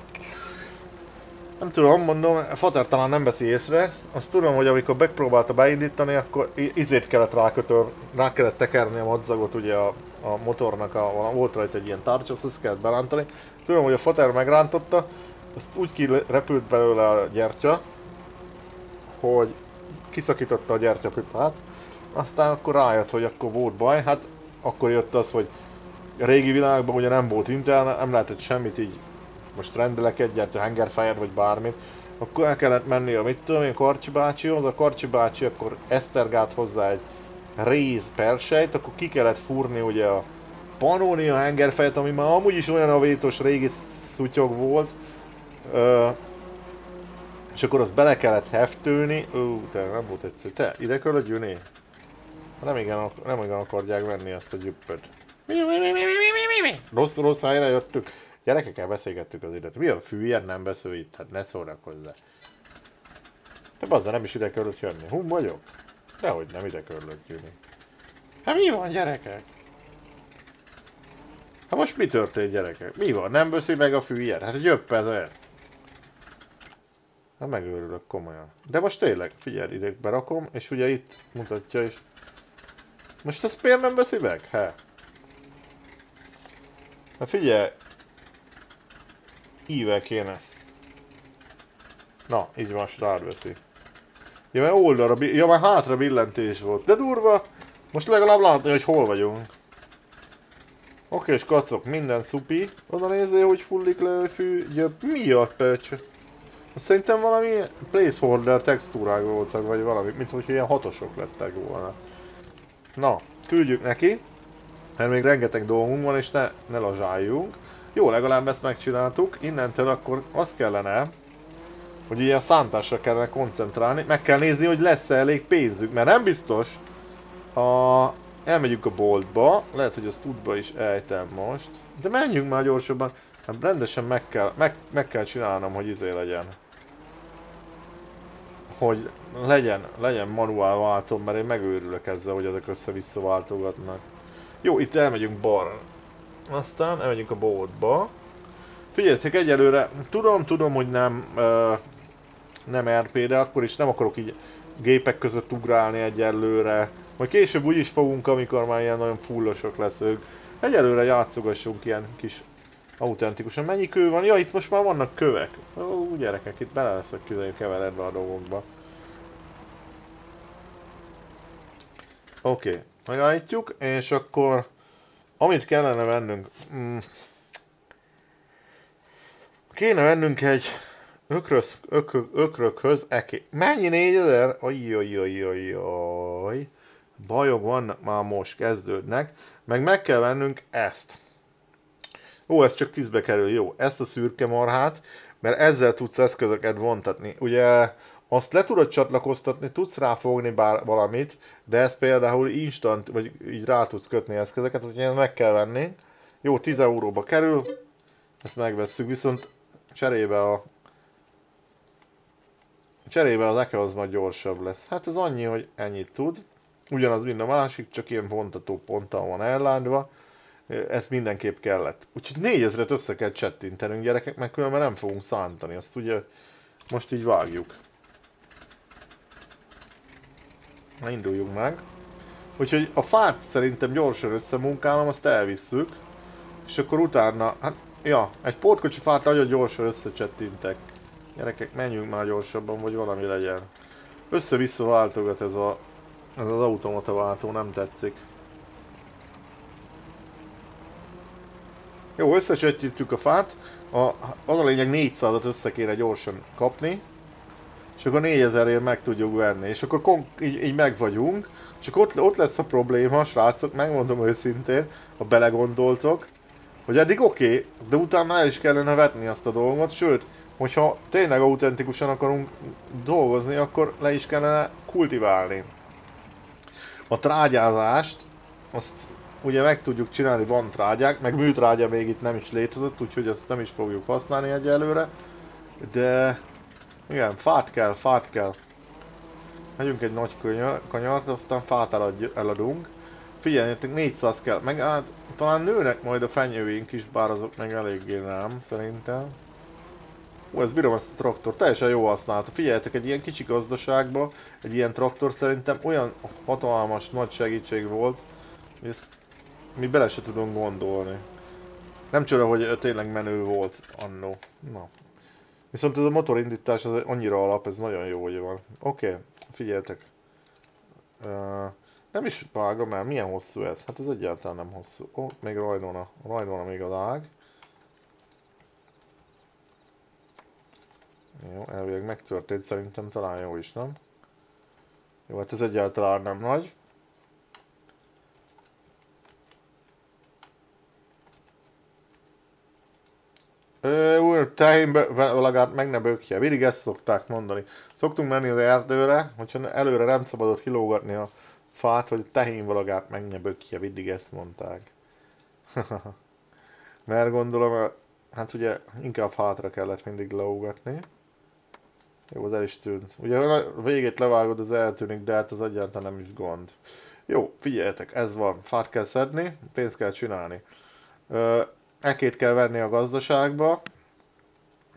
nem tudom, mondom, a Fater talán nem veszi észre. Azt tudom, hogy amikor megpróbálta beindítani, akkor izét kellett rákötör, rá kellett tekerni a madzagot ugye a, a motornak, a, volt rajta egy ilyen tárcs, azt kellett berántani. Tudom, hogy a Fater megrántotta, azt úgy kirepült belőle a gyertya, hogy kiszakította a gyertyapipát, aztán akkor rájött, hogy akkor volt baj, hát akkor jött az, hogy a régi világban ugye nem volt internet, nem lehetett semmit így most rendelek egyet, hengerfejet vagy bármit, akkor el kellett menni a mit tudom én, Karcsi bácsihoz, a Karcsi bácsi akkor esztergált hozzá egy réz persejt, akkor ki kellett fúrni ugye a Pannonia hengerfejet, ami már amúgy is olyan a vétos régi szutyog volt, ö, és akkor azt bele kellett heftőni, ú, de nem volt egyszerű. Te, ide kellett jönni? Nem igen, nem igen akarják venni azt a gyüppöt. Rossz, rossz helyre jöttük. Gyerekekkel beszélgettük az időt. Mi a fű, ilyen nem beszél itt? Hát ne hozzá. De bazzá nem is ide kellett jönni. Hum vagyok? Dehogy nem ide kellett jönni. Hát mi van gyerekek? Hát most mi történt gyerekek? Mi van? Nem beszél meg a fű ilyen? Hát egy öppezer. Hát megőrülök komolyan. De most tényleg, figyelj, ide berakom, és ugye itt mutatja is. Most ezt miért nem veszi meg? Hát. Hát figyelj, ível kéne. Na, így van, start veszi. Ja, mert oldalra, ja, már hátra billentés volt. De durva! Most legalább látni, hogy hol vagyunk. Oké, és kacok, minden szupi. Oda nézzél, hogy fullik le a fű. Ja, mi a pecs? Szerintem valami placeholder textúrák voltak, vagy valami, mint hogy ilyen hatosok lettek volna. Na, küldjük neki. Mert még rengeteg dolgunk van, és ne, ne lazsáljunk. Jó, legalább ezt megcsináltuk. Innentől akkor az kellene, hogy ilyen szántásra kellene koncentrálni. Meg kell nézni, hogy lesz-e elég pénzük, mert nem biztos. A... Elmegyünk a boltba, lehet, hogy azt útba is ejtem most. De menjünk már gyorsabban. Hát rendesen meg kell, meg, meg kell csinálnom, hogy izé legyen. Hogy legyen, legyen manuál váltom, mert én megőrülök ezzel, hogy ezek össze-vissza váltogatnak. Jó, itt elmegyünk balra. Aztán elmegyünk a boltba. Figyeljetek, egyelőre tudom, tudom, hogy nem, uh, nem RP, de akkor is nem akarok így gépek között ugrálni egyelőre. Majd később úgy is fogunk, amikor már ilyen nagyon fullosok leszünk. Egyelőre játszogassunk ilyen kis autentikusan. Mennyi kő van? Ja, itt most már vannak kövek. Ó, gyerekek, itt bele leszek keveredve a dolgokba. Oké, okay. Megállítjuk, és akkor amit kellene vennünk... Mm, kéne vennünk egy ökröz, ök, ökrökhöz eké... Mennyi 4000? Ajjajajajaj. Bajok vannak már most, kezdődnek. Meg meg kell vennünk ezt. Ó, ez csak 10-be kerül, jó. Ezt a szürke marhát, mert ezzel tudsz eszközöket vontatni. Ugye azt le tudod csatlakoztatni, tudsz ráfogni bár valamit, de ez például instant, vagy így rá tudsz kötni eszközeket, hogy ezt meg kell venni. Jó, 10 euróba kerül, ezt megvesszük, viszont cserébe a cserébe az Eke az majd gyorsabb lesz. Hát ez annyi, hogy ennyit tud. Ugyanaz, mint a másik, csak ilyen vontató ponttal van ellándva. Ez mindenképp kellett. Úgyhogy 4000-et össze kell csettintenünk gyerekek, meg különben nem fogunk szántani. Azt ugye most így vágjuk. Na induljunk meg. Úgyhogy a fát szerintem gyorsan összemunkálom, azt elvisszük. És akkor utána, hát, ja, egy pótkocsi fát nagyon gyorsan összecsettintek. Gyerekek, menjünk már gyorsabban, vagy valami legyen. Össze-vissza váltogat ez, a, ez az automata váltó, nem tetszik. Jó, összecsetjük a fát. A, az a lényeg 400-at össze kéne gyorsan kapni. És akkor 4000-ért meg tudjuk venni. És akkor így, így meg vagyunk. Csak ott, ott lesz a probléma, srácok, megmondom őszintén, ha belegondoltok, hogy eddig oké, okay, de utána el is kellene vetni azt a dolgot, sőt, hogyha tényleg autentikusan akarunk dolgozni, akkor le is kellene kultiválni. A trágyázást, azt ugye meg tudjuk csinálni, van trágyák, meg műtrágya még itt nem is létezett, úgyhogy azt nem is fogjuk használni egyelőre. De igen, fát kell, fát kell. Megyünk egy nagy kanyart, aztán fát eladunk. Figyeljetek, 400 kell, meg hát talán nőnek majd a fenyőink is, bár azok meg eléggé nem, szerintem. Ó, ezt bírom ezt a traktor, teljesen jó használata. Figyeljetek, egy ilyen kicsi gazdaságban egy ilyen traktor szerintem olyan hatalmas nagy segítség volt, hogy ezt mi bele se tudunk gondolni. Nem csoda, hogy tényleg menő volt annó. Na. Viszont ez a motorindítás az annyira alap, ez nagyon jó, hogy van. Oké, okay, figyeljetek. Uh, nem is vágom el, milyen hosszú ez? Hát ez egyáltalán nem hosszú. Ó, oh, még rajdona. Rajdona még az ág. Jó, elvileg megtörtént, szerintem talán jó is, nem? Jó, hát ez egyáltalán nem nagy. Úr, tehénbe legalább meg ne bökje. Mindig ezt szokták mondani. Szoktunk menni az erdőre, hogyha előre nem szabadott kilógatni a fát, hogy tehén valagát meg ne bökje. Mindig ezt mondták. Mert gondolom, hát ugye inkább hátra kellett mindig lógatni. Jó, az el is tűnt. Ugye a végét levágod, az eltűnik, de hát az egyáltalán nem is gond. Jó, figyeljetek, ez van. Fát kell szedni, pénzt kell csinálni. Ö, ekét kell venni a gazdaságba,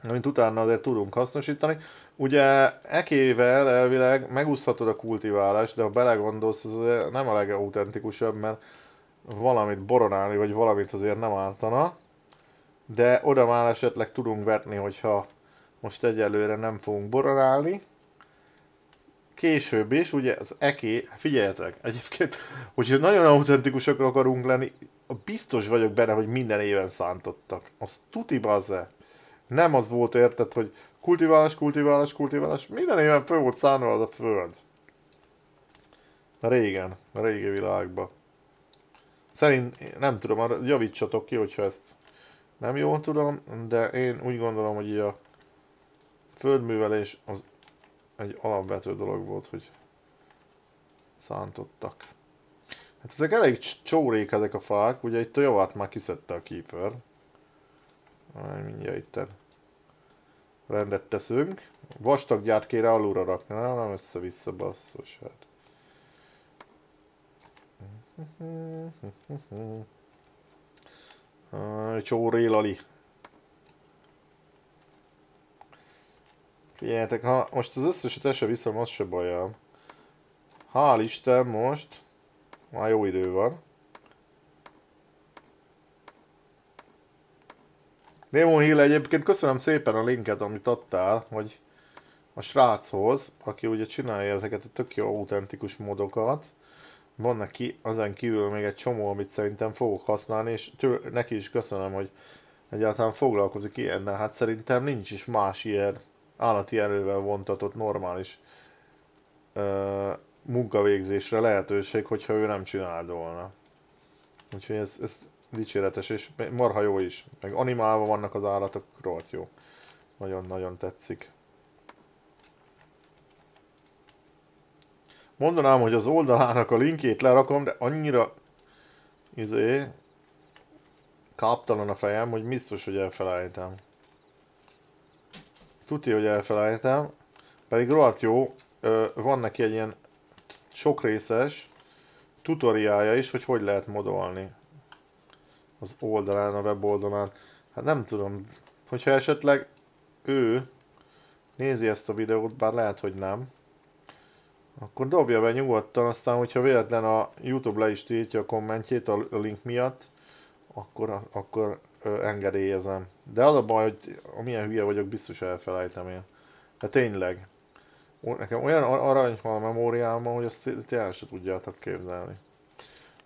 amit utána azért tudunk hasznosítani. Ugye ekével elvileg megúszhatod a kultiválást, de ha belegondolsz, az nem a legautentikusabb, mert valamit boronálni, vagy valamit azért nem áltana. De oda már esetleg tudunk vetni, hogyha most egyelőre nem fogunk boronálni. Később is, ugye az eké, figyeljetek, egyébként, hogyha nagyon autentikusak akarunk lenni, biztos vagyok benne, hogy minden éven szántottak. Az tuti bazze. Nem az volt érted, hogy kultiválás, kultiválás, kultiválás. Minden éven föl volt szánva az a föld. Régen, a régi világban. Szerint, nem tudom, javítsatok ki, hogyha ezt nem jól tudom, de én úgy gondolom, hogy a földművelés az egy alapvető dolog volt, hogy szántottak. Hát ezek elég csórék ezek a fák, ugye itt a javát már kiszedte a keeper. Mindjárt itt rendet teszünk. Vastag gyárt kéne alulra rakni, nem, nem össze-vissza basszus. Hát. Csóré Lali. Figyeljetek, ha most az összeset ese viszem, az se bajám. Hál' Isten most már jó idő van. Némon Hill egyébként köszönöm szépen a linket, amit adtál, hogy a sráchoz, aki ugye csinálja ezeket a tök jó autentikus modokat. Van neki ezen kívül még egy csomó, amit szerintem fogok használni, és tő, neki is köszönöm, hogy egyáltalán foglalkozik ilyennel. Hát szerintem nincs is más ilyen állati erővel vontatott normális ö, munkavégzésre lehetőség, hogyha ő nem csinál volna. Úgyhogy ez, ez dicséretes, és marha jó is. Meg animálva vannak az állatok, rohadt jó. Nagyon-nagyon tetszik. Mondanám, hogy az oldalának a linkjét lerakom, de annyira izé, káptalan a fejem, hogy biztos, hogy elfelejtem. Tudja, hogy elfelejtem. Pedig rohadt jó, van neki egy ilyen sokrészes tutoriálja is, hogy hogy lehet modolni az oldalán, a weboldalán. Hát nem tudom, hogyha esetleg ő nézi ezt a videót, bár lehet, hogy nem, akkor dobja be nyugodtan, aztán hogyha véletlen a Youtube le is tiltja a kommentjét a link miatt, akkor, akkor engedélyezem. De az a baj, hogy amilyen hülye vagyok, biztos elfelejtem én. De tényleg. Nekem olyan arany van a memóriámban, hogy azt tényleg se tudjátok képzelni.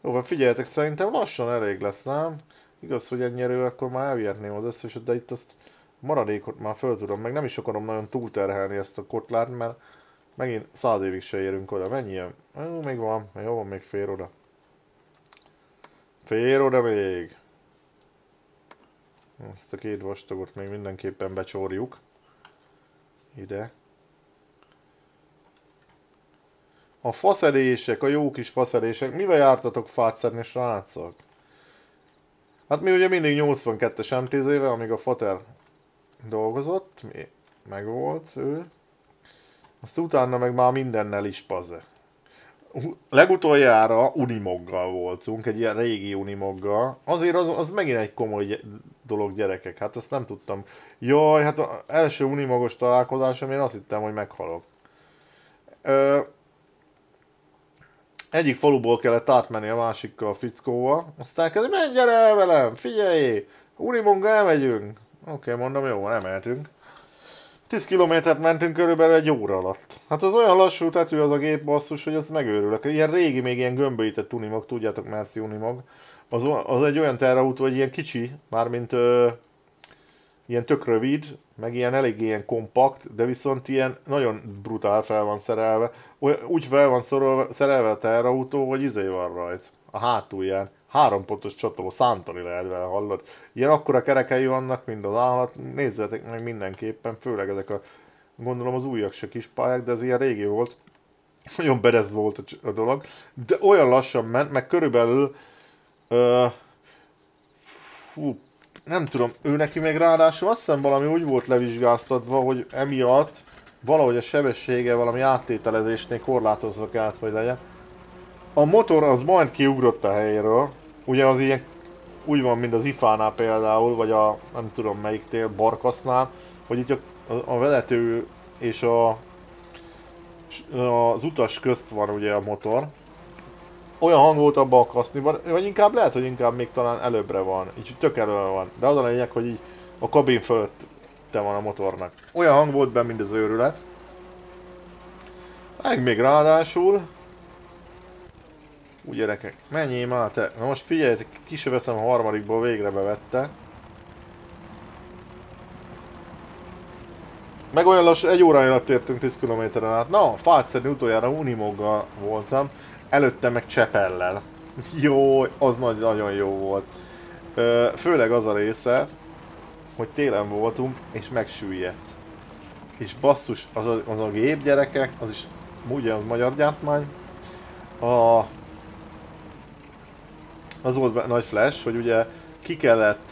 Jó, hát figyeljetek, szerintem lassan elég lesz, nem? Igaz, hogy ennyire akkor már elvihetném az összeset, de itt azt maradékot már föl tudom, meg nem is akarom nagyon túlterhelni ezt a kotlárt, mert megint száz évig se érünk oda. Mennyi Jó, még van, jó van, még fér oda. Fér oda még. Ezt a két vastagot még mindenképpen becsorjuk. Ide. A faszedések, a jó kis faszedések. Mivel jártatok fát szedni, srácok? Hát mi ugye mindig 82-es MTZ éve, amíg a fater dolgozott, mi megvolt ő. Azt utána meg már mindennel is paze. Legutoljára Unimoggal voltunk, egy ilyen régi Unimoggal. Azért az, az megint egy komoly dolog gyerekek, hát azt nem tudtam. Jaj, hát az első Unimogos találkozásom, én azt hittem, hogy meghalok. Ö, egyik faluból kellett átmenni a másikkal a fickóval, aztán kezdve, menj gyere velem, figyelj, Unimoggal elmegyünk. Oké, okay, mondom, jó, nem mehetünk. 10 kilométert mentünk körülbelül egy óra alatt. Hát az olyan lassú tető az a gép basszus, hogy azt megőrülök. Ilyen régi, még ilyen gömböített unimog, tudjátok, Merci unimog. Az, az egy olyan terrautó, hogy ilyen kicsi, mármint ö, ilyen tök rövid, meg ilyen elég ilyen kompakt, de viszont ilyen nagyon brutál fel van szerelve. Úgy fel van szorolva, szerelve a terrautó, hogy izé van rajt, a hátulján. Három pontos csató, szántani lehet vele, hallod? Ilyen akkora kerekei vannak, mint az állat, nézzetek meg mindenképpen, főleg ezek a, gondolom az újak se kis pályák, de ez ilyen régi volt, nagyon berez volt a, a dolog, de olyan lassan ment, meg körülbelül, uh, fú, nem tudom, ő neki meg ráadásul azt hiszem valami úgy volt levizsgáztatva, hogy emiatt valahogy a sebessége valami áttételezésnél korlátozva kellett, hogy legyen. A motor az majd kiugrott a helyéről, ugye az ilyen úgy van, mint az ifánál például, vagy a nem tudom melyiknél, barkasznál, hogy itt a, a vezető és a, az utas közt van ugye a motor. Olyan hang volt abban a kaszniban, vagy inkább lehet, hogy inkább még talán előbbre van, így tök előre van. De az a lényeg, hogy így a kabin fölött te van a motornak. Olyan hang volt benne, mint az őrület. Meg még ráadásul, úgy gyerekek, menjél már te. Na most figyeljetek, ki se veszem a harmadikból, végre bevette. Meg olyan lassú, egy óra alatt értünk 10 kilométeren át. Na, fát szedni utoljára Unimoggal voltam. Előtte meg Csepellel. Jó, az nagy, nagyon jó volt. Ö, főleg az a része, hogy télen voltunk, és megsüllyedt. És basszus, az a, az a gép gyerekek, az is ugye az magyar gyártmány. A az volt nagy flash, hogy ugye ki kellett,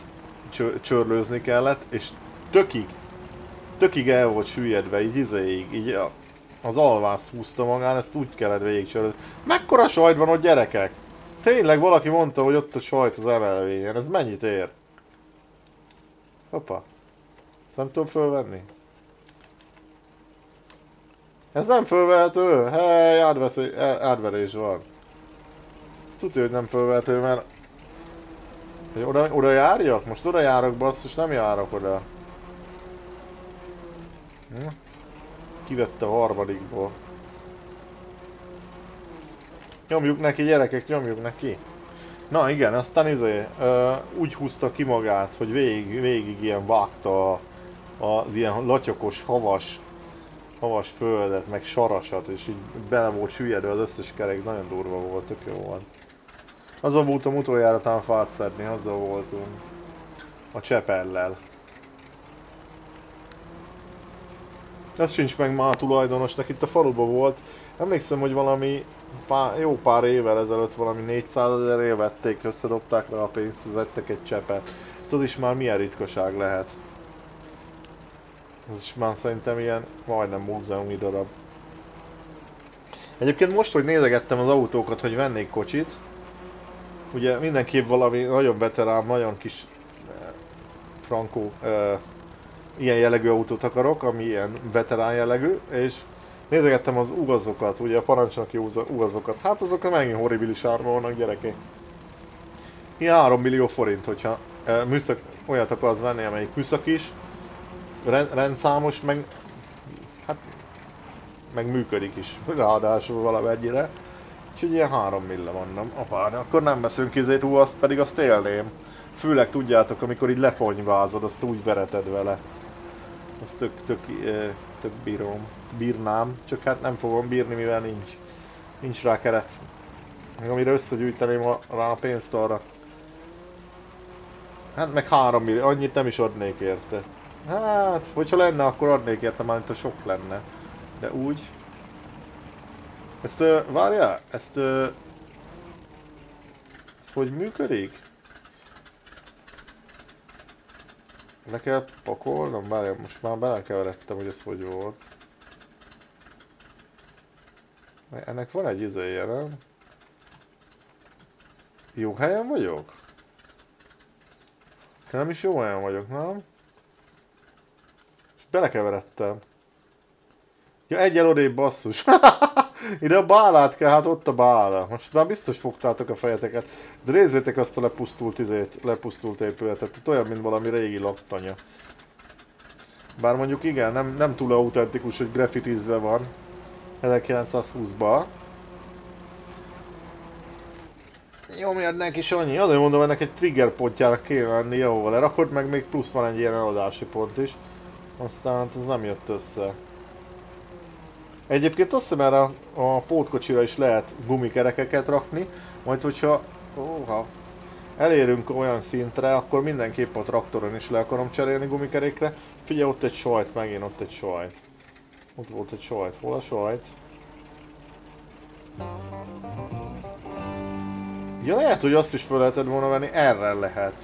csör, csörlőzni kellett, és tökig, tökig el volt süllyedve, így izéig, így az alvászt húzta magán, ezt úgy kellett végigcsörlőzni. Mekkora sajt van ott gyerekek? Tényleg valaki mondta, hogy ott a sajt az emelvényen, ez mennyit ér? Hoppá. Ezt nem tudom fölvenni? Ez nem fölvehető? Hely, átverés van. Ezt tudja, hogy nem fölvető, mert... Hogy oda, oda járjak? Most oda járok, basszus, nem járok oda. Hm? Kivette a harmadikból. Nyomjuk neki, gyerekek, nyomjuk neki. Na igen, aztán izé, ö, úgy húzta ki magát, hogy végig, végig ilyen vágta az ilyen latyokos, havas, havas földet, meg sarasat, és így bele volt süllyedve az összes kerek, nagyon durva volt, tök jó volt. Azon voltam utoljára talán fát szedni, azzal voltunk. A csepellel. Ez sincs meg már tulajdonosnak, itt a faluban volt. Emlékszem, hogy valami pár, jó pár évvel ezelőtt valami 400 ezer vették, összedobták rá a pénzt, vettek egy csepet. Tudod is már milyen ritkaság lehet. Ez is már szerintem ilyen majdnem múzeumi darab. Egyébként most, hogy nézegettem az autókat, hogy vennék kocsit, ugye mindenképp valami nagyon veterán, nagyon kis eh, frankó eh, ilyen jellegű autót akarok, ami ilyen veterán jellegű, és nézegettem az ugazokat, ugye a parancsnoki ugazokat, hát azok megint horribilis árma vannak gyerekek. Ilyen 3 millió forint, hogyha e, műszak, olyat akarsz venni, amelyik műszak is, rend, rendszámos, meg hát meg működik is, ráadásul valamennyire. Úgyhogy ilyen 3 mille mondom, apá, akkor nem veszünk izét, ú, azt pedig azt élném. Főleg tudjátok, amikor így lefonyvázod, azt úgy vereted vele. Azt tök, tök, tök bírom, bírnám, csak hát nem fogom bírni, mivel nincs, nincs rá keret. Meg amire összegyűjteném a, rá a pénzt arra. Hát meg 3 millió, annyit nem is adnék érte. Hát, hogyha lenne, akkor adnék érte, már a sok lenne. De úgy. Ezt, várjál, ezt, ezt hogy működik? Le kell pakolnom? Várjál, most már belekeveredtem, hogy ez hogy volt. Ennek van egy izéje, nem? Jó helyen vagyok? Nem is jó helyen vagyok, nem? És belekeveredtem. Ja, egy odébb basszus. Ide a bálát kell, hát ott a bála. Most már biztos fogtátok a fejeteket. De nézzétek azt a lepusztult izét, lepusztult épületet. Tehát olyan, mint valami régi laktanya. Bár mondjuk igen, nem, nem túl autentikus, hogy graffitizve van. 1920-ban. Jó, miért neki is annyi? Azért mondom, ennek egy trigger pontjának kéne lenni, ahol lerakod, meg még plusz van egy ilyen eladási pont is. Aztán hát ez nem jött össze. Egyébként azt hiszem erre a, a pótkocsira is lehet gumikerekeket rakni, majd hogyha óha, elérünk olyan szintre, akkor mindenképp a traktoron is le akarom cserélni gumikerékre. Figyelj, ott egy sajt, megint ott egy sajt. Ott volt egy sajt, hol a sajt? Ja, lehet, hogy azt is fel leheted volna venni, erre lehet.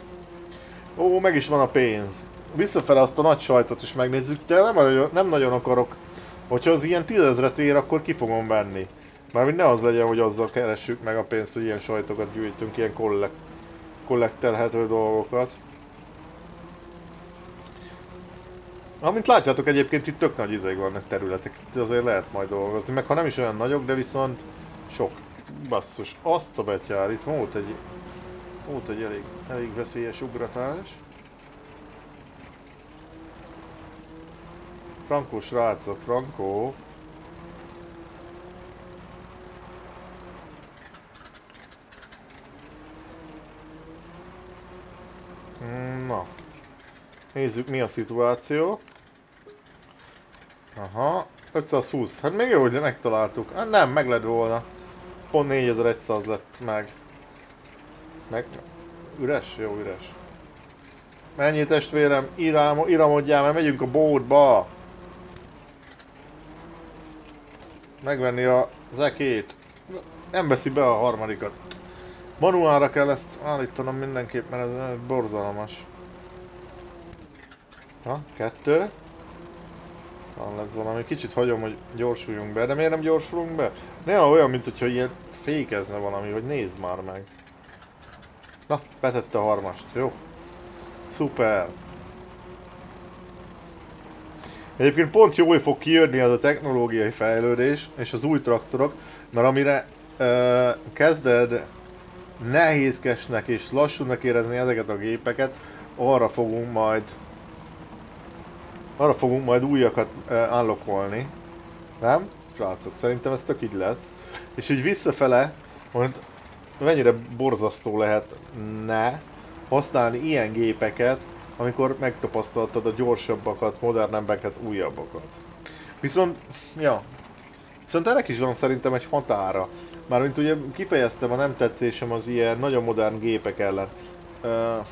Ó, meg is van a pénz. Visszafele azt a nagy sajtot is megnézzük, de nem, nem nagyon akarok Hogyha az ilyen tízezret ér, akkor ki fogom venni. Mármint ne az legyen, hogy azzal keressük meg a pénzt, hogy ilyen sajtokat gyűjtünk, ilyen kollekt, kollektelhető dolgokat. Amint látjátok egyébként itt tök nagy izék vannak területek, itt azért lehet majd dolgozni, meg ha nem is olyan nagyok, de viszont sok. Basszus, azt a betyár, itt volt egy, volt egy elég, elég veszélyes ugratás. Frankó srácok, Frankó. Na. Nézzük mi a szituáció. Aha. 520. Hát még jó, hogy megtaláltuk. Hát nem, meg lett volna. Pont 4100 lett meg. Meg... Üres? Jó, üres. Mennyi testvérem? Irám, iramodjál, mert megyünk a bótba. Megvenni a zekét. Nem veszi be a harmadikat. Manuálra kell ezt állítanom mindenképp, mert ez borzalmas. Ha, kettő. Van lesz valami. Kicsit hagyom, hogy gyorsuljunk be. De miért nem gyorsulunk be? Néha olyan, mint hogyha ilyen fékezne valami, hogy nézd már meg. Na, betette a harmast. Jó. Szuper. Egyébként pont jól fog kijönni az a technológiai fejlődés és az új traktorok, mert amire ö, kezded nehézkesnek és lassúnak érezni ezeket a gépeket, arra fogunk majd arra fogunk majd újakat állokolni. Nem? Srácok, szerintem ez tök így lesz. És így visszafele, hogy mennyire borzasztó lehet ne használni ilyen gépeket, amikor megtapasztaltad a gyorsabbakat, modernebbeket, újabbakat. Viszont, ja, viszont ennek is van szerintem egy határa. Mármint ugye kifejeztem a nem tetszésem az ilyen nagyon modern gépek ellen. Uh,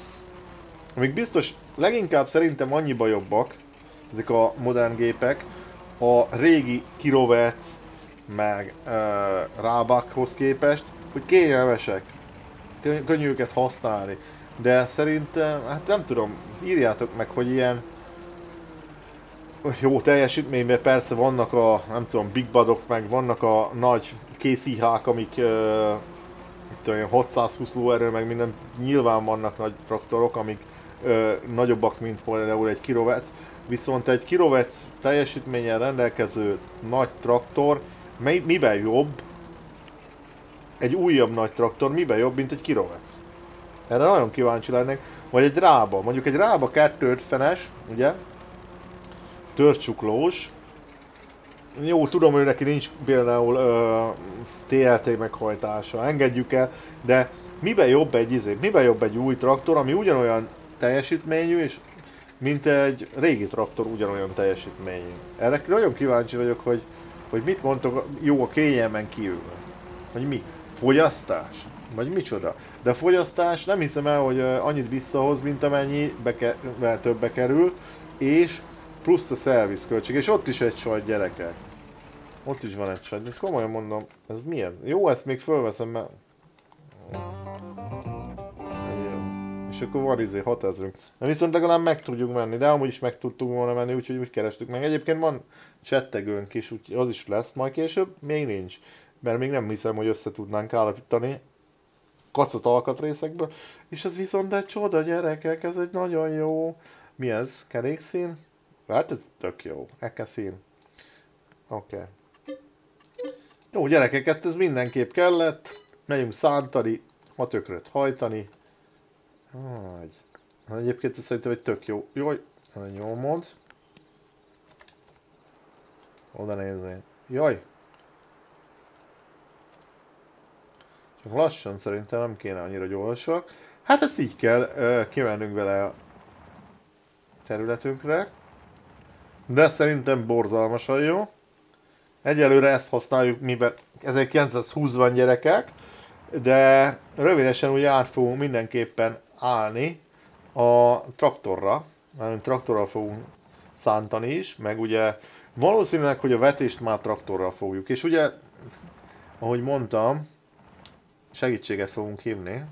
amik biztos leginkább szerintem annyiba jobbak, ezek a modern gépek, a régi Kirovec, meg uh, rábakhoz képest, hogy kényelmesek. Könnyű őket használni. De szerintem, hát nem tudom, írjátok meg, hogy ilyen jó teljesítményben persze vannak a, nem tudom, big badok, meg vannak a nagy készihák, amik uh, tudom, 620 lóerő, meg minden, nyilván vannak nagy traktorok, amik uh, nagyobbak, mint például egy kirovec, viszont egy kirovec teljesítménnyel rendelkező nagy traktor mi, miben jobb, egy újabb nagy traktor miben jobb, mint egy kirovec? Erre nagyon kíváncsi lennék. Vagy egy rába, mondjuk egy rába 250-es, ugye? Törcsuklós. Jó, tudom, hogy neki nincs például ö, TLT meghajtása, engedjük el, de miben jobb egy izé, miben jobb egy új traktor, ami ugyanolyan teljesítményű, és mint egy régi traktor ugyanolyan teljesítményű. Erre nagyon kíváncsi vagyok, hogy, hogy mit mondtok jó a kényelmen kívül. Hogy mi? Fogyasztás? Vagy micsoda? De fogyasztás nem hiszem el, hogy annyit visszahoz, mint amennyi beke, többe kerül, és plusz a szervizköltség, és ott is egy sajt gyerekek. Ott is van egy sajt, ezt komolyan mondom, ez mi ez? Jó, ezt még fölveszem, mert... És akkor van izé 6000 Na viszont legalább meg tudjuk menni, de amúgy is meg tudtunk volna menni, úgyhogy úgy kerestük meg. Egyébként van csettegőnk is, úgyhogy az is lesz majd később, még nincs. Mert még nem hiszem, hogy össze tudnánk állapítani kacat alkatrészekből. És ez viszont egy csoda gyerekek, ez egy nagyon jó... Mi ez? Kerékszín? Hát ez tök jó. Eke szín. Oké. Okay. Jó gyerekeket, ez mindenképp kellett. Megyünk szántani, a tökröt hajtani. Hogy. Hát egyébként ez szerintem egy tök jó. Jaj, nagyon jó mod. Oda nézzél. Jaj, Csak lassan szerintem nem kéne annyira gyorsak. Hát ezt így kell uh, vele a területünkre. De szerintem borzalmasan jó. Egyelőre ezt használjuk, mivel 1920 van gyerekek, de rövidesen úgy át fogunk mindenképpen állni a traktorra, mert traktorral fogunk szántani is, meg ugye valószínűleg, hogy a vetést már traktorral fogjuk. És ugye, ahogy mondtam, segítséget fogunk hívni.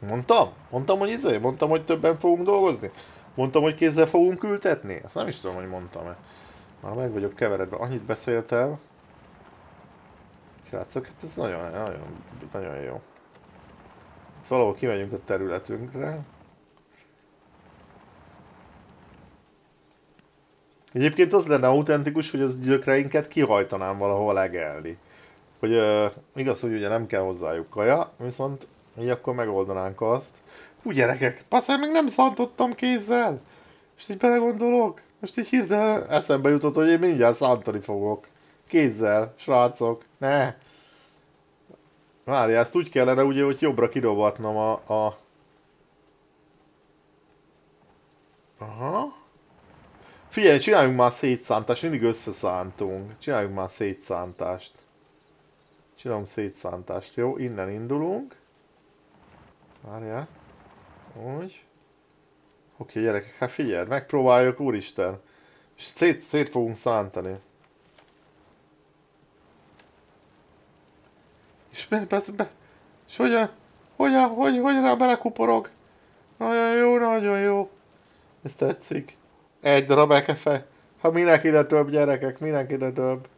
Mondtam? Mondtam, hogy izé? Mondtam, hogy többen fogunk dolgozni? Mondtam, hogy kézzel fogunk ültetni? Azt nem is tudom, hogy mondtam-e. Már meg vagyok keveredve. Annyit beszéltem. Srácok, hát ez nagyon, nagyon, nagyon jó. Valahol kimegyünk a területünkre. Egyébként az lenne autentikus, hogy az gyökreinket kihajtanám valahol legelni hogy uh, igaz, hogy ugye nem kell hozzájuk kaja, viszont így akkor megoldanánk azt. Úgy gyerekek, passzál, még nem szántottam kézzel. És így belegondolok, most így hirtelen eszembe jutott, hogy én mindjárt szántani fogok. Kézzel, srácok, ne. Várjál, ezt úgy kellene ugye, hogy jobbra kirobatnom a, a... Aha. Figyelj, csináljunk már szétszántást, mindig összeszántunk. Csináljunk már szétszántást. Csinálunk szétszántást, jó? Innen indulunk. Várjál. Úgy. Oké, gyerekek, hát figyelj, megpróbáljuk, úristen. És szét, szét fogunk szántani. És be, be, be. És hogyan, hogyan, hogy, hogy rá belekuporog? Nagyon jó, nagyon jó. Ez tetszik. Egy darab ekefe. Ha minek ide több gyerekek, minek ide több.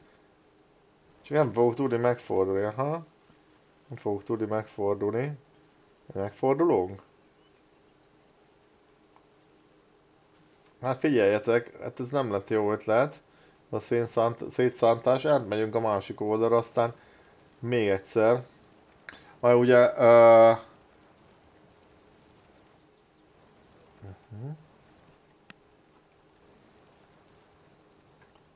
Csak nem fogok tudni megfordulni, aha. Nem fogok tudni megfordulni. Megfordulunk? Hát figyeljetek, hát ez nem lett jó ötlet. A szétszántás, átmegyünk a másik oldalra, aztán még egyszer. Majd ugye... Uh.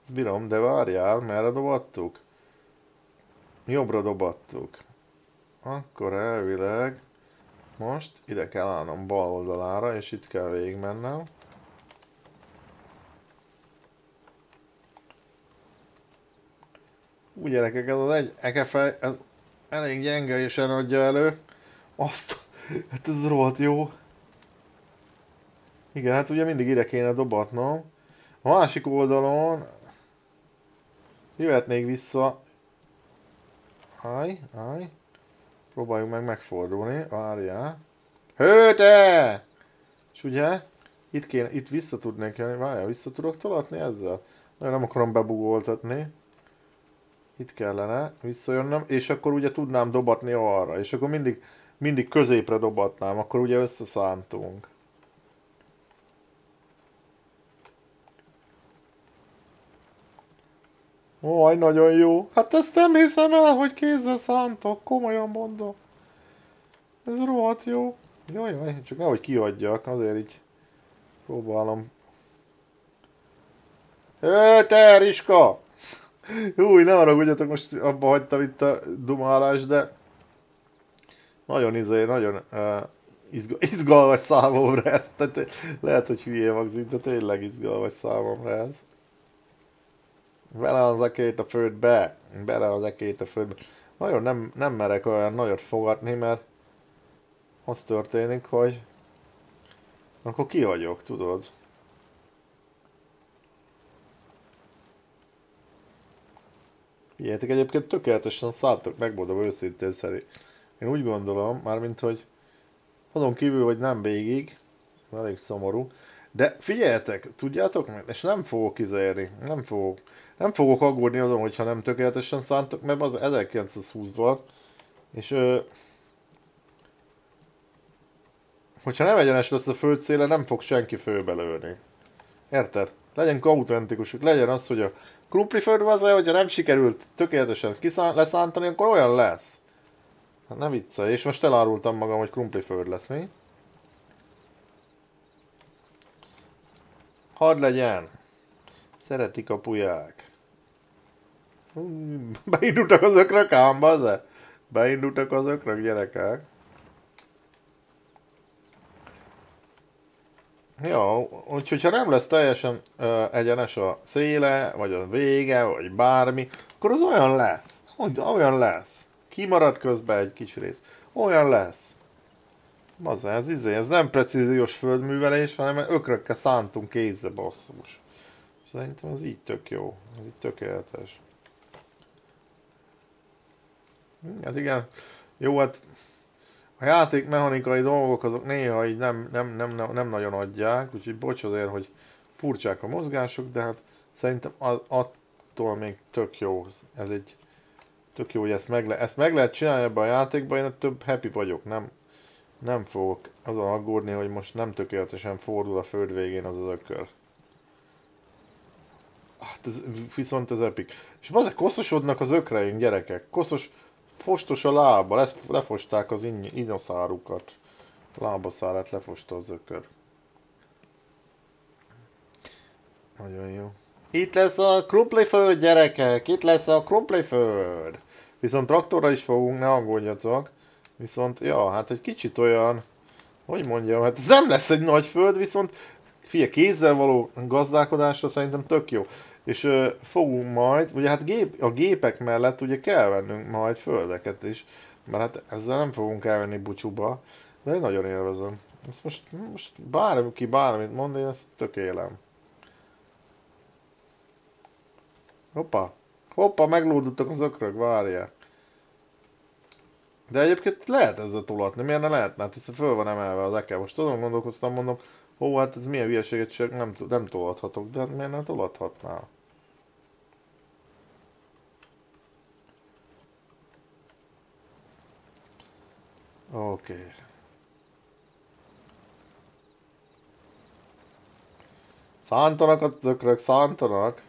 Ezt bírom, de várjál, merre dobattuk? Jobbra dobattuk. Akkor elvileg most ide kell állnom bal oldalára, és itt kell végigmennem. Úgy gyerekek, ez az egy ekefej, ez elég gyenge és adja elő. Azt, hát ez rohadt jó. Igen, hát ugye mindig ide kéne dobatnom. A másik oldalon Jöhetnék vissza. Állj, állj. Próbáljuk meg megfordulni. Várjál. Hőte! És ugye, itt, kéne, itt vissza tudnék jönni. Várjál, vissza tudok tolatni ezzel? Nagyon nem akarom bebugoltatni. Itt kellene visszajönnöm, és akkor ugye tudnám dobatni arra, és akkor mindig, mindig középre dobatnám, akkor ugye összeszántunk. Oj, nagyon jó. Hát ezt nem hiszem el, hogy kézzel szántok, komolyan mondom. Ez rohadt jó. Jaj, jaj, csak nehogy kiadjak, azért így próbálom. Hé, te, Riska! Új, ne haragudjatok, most abba hagytam itt a dumálást, de nagyon izé, nagyon uh, izga, izgalmas számomra ez. Tehát lehet, hogy hülye magzik, de tényleg izgalmas számomra ez. Bele az ekét a földbe. Bele az ekét a földbe. Nagyon nem, nem merek olyan nagyot fogadni, mert az történik, hogy akkor kihagyok, tudod? Ilyetek egyébként tökéletesen szálltok, megmondom őszintén szerint. Én úgy gondolom, mármint, hogy azon kívül, hogy nem végig, elég szomorú, de figyeljetek, tudjátok, és nem fogok kizérni, nem fogok, nem fogok aggódni azon, hogyha nem tökéletesen szántok, mert az 1920 van, és ö, hogyha nem egyenes lesz a földszéle, nem fog senki főbelőni. Érted? Legyen autentikusuk, legyen az, hogy a krumpliföld az, hogyha nem sikerült tökéletesen kiszán, leszántani, akkor olyan lesz. Hát nem viccelj, és most elárultam magam, hogy krumpliföld lesz, mi? Hadd legyen! Szeretik a puják. Beindultak az ökrök ám, baze? Beindultak az ökrök, gyerekek. Ja, úgyhogy ha nem lesz teljesen ö, egyenes a széle, vagy a vége, vagy bármi, akkor az olyan lesz. Olyan lesz. Kimarad közben egy kis rész. Olyan lesz. Az ez, izé, ez nem precíziós földművelés, hanem ökrökkel szántunk kézze basszus. Szerintem ez így tök jó. Ez így tökéletes. Hát igen. Jó, hát a játékmechanikai dolgok azok néha így nem, nem, nem, nem, nem nagyon adják, úgyhogy bocs azért, hogy furcsák a mozgások, de hát szerintem attól még tök jó. Ez egy tök jó, hogy ezt meg, le, ezt meg lehet csinálni ebben a játékban, én több happy vagyok, nem, nem fogok azon aggódni, hogy most nem tökéletesen fordul a föld végén az az ökör. Hát ez, viszont ez epik. És azért koszosodnak az ökreink, gyerekek. Koszos, fostos a lába, lesz, lefosták az inyaszárukat. Lábaszárát lefosta az ökör. Nagyon jó. Itt lesz a krumpliföld, gyerekek! Itt lesz a krumpliföld! Viszont traktorra is fogunk, ne aggódjatok. Viszont, ja, hát egy kicsit olyan, hogy mondjam, hát ez nem lesz egy nagy föld, viszont figyelj, kézzel való gazdálkodásra szerintem tök jó. És ö, fogunk majd, ugye hát gép, a gépek mellett ugye kell vennünk majd földeket is, mert hát ezzel nem fogunk elvenni bucsúba, de én nagyon élvezem. Ezt most, most bárki bármit mond, én ezt tökélem. Hoppa! Hoppa, meglódultak az ökrök, várják. De egyébként lehet ezzel tolatni, miért ne lehetne? Hát hiszen föl van emelve az eke. Most tudom, gondolkoztam, mondom, ó, hát ez milyen hülyeséget csak nem, nem tolathatok, de hát miért ne tolathatnál? Okay. Szántanak a zökrök, szántanak.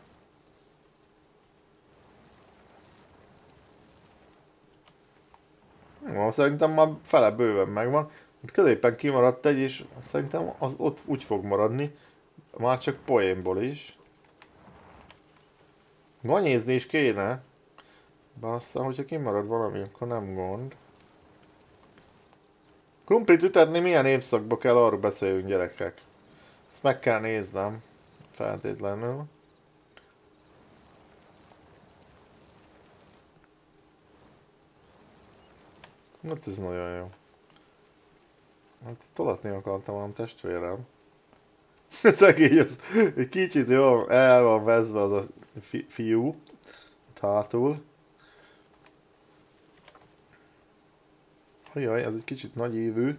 Jó, szerintem már fele bőven megvan. Középen kimaradt egy, és szerintem az ott úgy fog maradni. Már csak poénból is. Ganyézni is kéne. De aztán, hogyha kimarad valami, akkor nem gond. Krumplit ütetni milyen évszakba kell, arról beszéljünk gyerekek. Ezt meg kell néznem. Feltétlenül. Hát ez nagyon jó. Hát tolatni akartam a testvérem. Szegény, az egy kicsit jó, el van vezve az a fi- fiú. itt Jaj, ez egy kicsit nagy évű.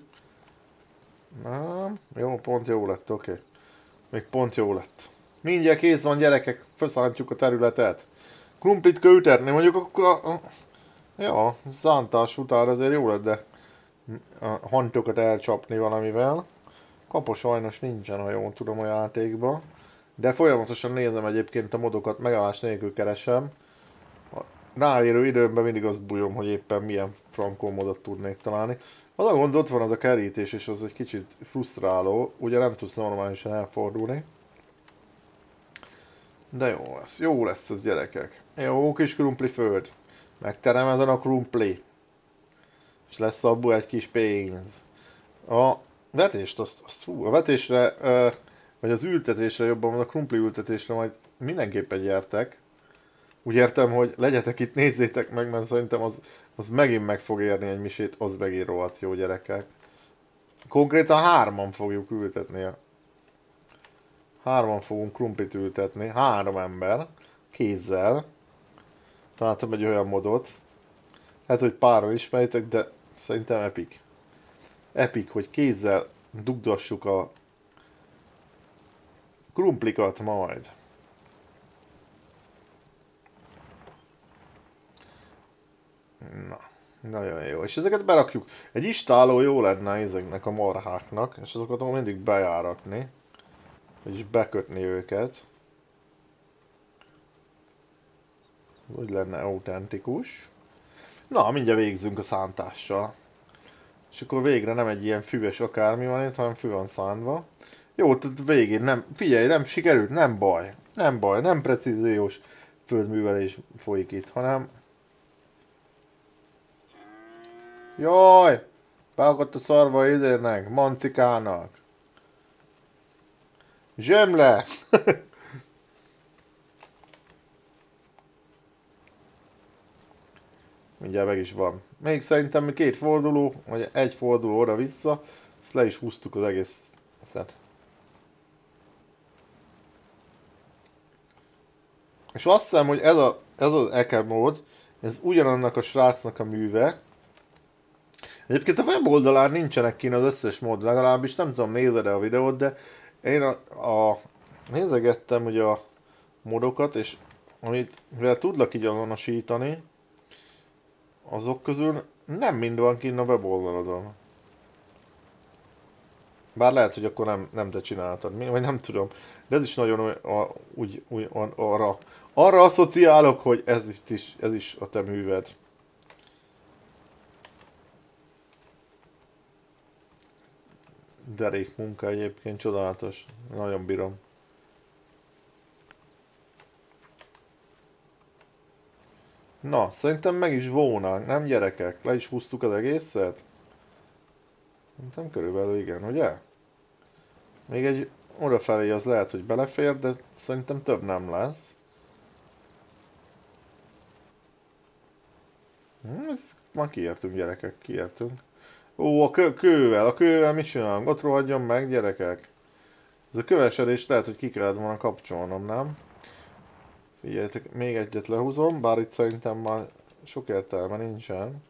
Nem, jó, pont jó lett, oké. Okay. Még pont jó lett. Mindjárt kész van gyerekek, felszántjuk a területet. Krumplit kell ütetni, mondjuk akkor... A... Ja, szántás után azért jó lett, de a hantokat elcsapni valamivel. Kapo sajnos nincsen, ha jól tudom a játékban. De folyamatosan nézem egyébként a modokat, megállás nélkül keresem. Ráérő időmben mindig azt bújom, hogy éppen milyen frankó modot tudnék találni. Az a gond, ott van az a kerítés, és az egy kicsit frusztráló. Ugye nem tudsz normálisan elfordulni. De jó lesz, jó lesz ez gyerekek. Jó kis krumpli föld. Megterem ezen a krumpli. És lesz abból egy kis pénz. A vetést, azt, azt fú, a vetésre, vagy az ültetésre jobban, a krumpli ültetésre majd mindenképpen gyertek. Úgy értem, hogy legyetek itt, nézzétek meg, mert szerintem az, az megint meg fog érni egy misét, az megint rohadt jó gyerekek. Konkrétan hárman fogjuk ültetni. Hárman fogunk krumplit ültetni, három ember, kézzel. Találtam egy olyan modot. Hát, hogy páran ismeritek, de szerintem epic. Epic, hogy kézzel dugdassuk a krumplikat majd. Na, nagyon jó. És ezeket berakjuk. Egy istáló jó lenne ezeknek a marháknak, és azokat mindig bejáratni. Vagyis bekötni őket. Úgy lenne autentikus. Na, mindjárt végzünk a szántással. És akkor végre nem egy ilyen füves akármi van itt, hanem fű van szánva. Jó, tehát végén nem, figyelj, nem sikerült, nem baj. Nem baj, nem precíziós földművelés folyik itt, hanem... Jaj! Beakadt a szarva idének, mancikának. Zsömle! Mindjárt meg is van. Még szerintem két forduló, vagy egy forduló oda-vissza, ezt le is húztuk az egész szet. És azt hiszem, hogy ez, a, ez az Eke mód, ez ugyanannak a srácnak a műve. Egyébként a weboldalán nincsenek kín az összes mód, legalábbis nem tudom, nézed-e a videót, de én a, a nézegettem ugye a modokat, és amit mivel tudlak így azonosítani, azok közül nem mind van kinn a weboldaladon. Bár lehet, hogy akkor nem, nem te csináltad, vagy nem tudom. De ez is nagyon a, úgy, úgy, arra, arra asszociálok, hogy ez is, ez is a te műved. Derék munka egyébként, csodálatos. Nagyon bírom. Na, szerintem meg is vónánk, nem gyerekek? Le is húztuk az egészet? Szerintem körülbelül igen, ugye? Még egy odafelé az lehet, hogy belefér, de szerintem több nem lesz. Hm, ezt már kiértünk gyerekek, kiértünk. Ó, a kö kővel, a kővel mit csinálunk? Ott rohadjon meg gyerekek. Ez a kövesedés lehet, hogy ki kellett volna kapcsolnom, nem? Figyeljetek, még egyet lehúzom, bár itt szerintem már sok értelme nincsen.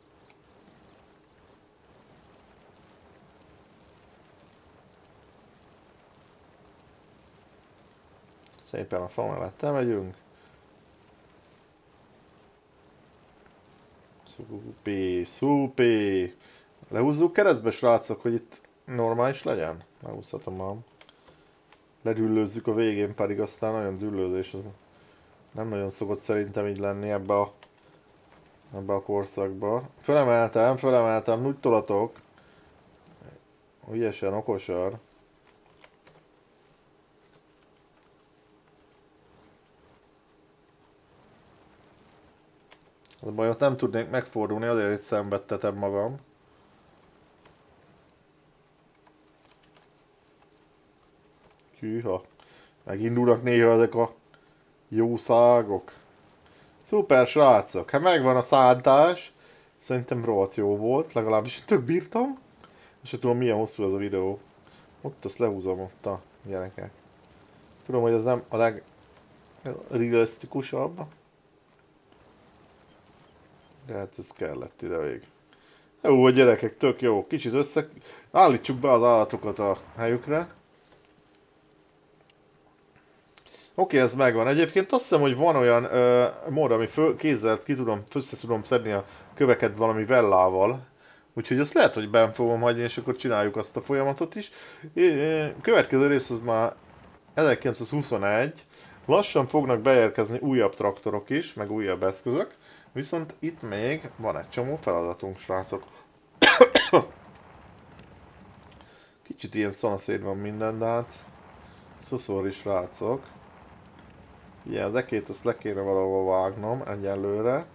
Szépen a fa mellett megyünk. Szupi, szupi. Lehúzzuk keresztbe, srácok, hogy itt normális legyen? Lehúzhatom már. Ledüllőzzük a végén, pedig aztán nagyon düllőzés az nem nagyon szokott szerintem így lenni ebbe a, ebbe a korszakba. Fölemeltem, fölemeltem, úgy tolatok. Ügyesen, okosan. Az baj, ott nem tudnék megfordulni, azért itt szenvedtetem magam. Hűha. Megindulnak néha ezek a jó szágok. Szuper srácok, hát megvan a szántás. Szerintem rohadt jó volt, legalábbis tök bírtam. És tudom milyen hosszú ez a videó. Ott azt lehúzom ott a gyerekek. Tudom, hogy ez nem a legrealisztikusabb. De hát ez kellett ide vég. Jó, a gyerekek, tök jó. Kicsit össze... Állítsuk be az állatokat a helyükre. Oké, ez megvan. Egyébként azt hiszem, hogy van olyan ö, mód, ami föl, kézzel ki tudom, össze tudom szedni a köveket valami vellával. Úgyhogy azt lehet, hogy benn fogom hagyni, és akkor csináljuk azt a folyamatot is. Következő rész az már 1921. Lassan fognak beérkezni újabb traktorok is, meg újabb eszközök. Viszont itt még van egy csomó feladatunk, srácok. Kicsit ilyen szanaszéd van minden, de hát szuszor is srácok. Igen, az ekét azt le kéne valahol vágnom egyelőre.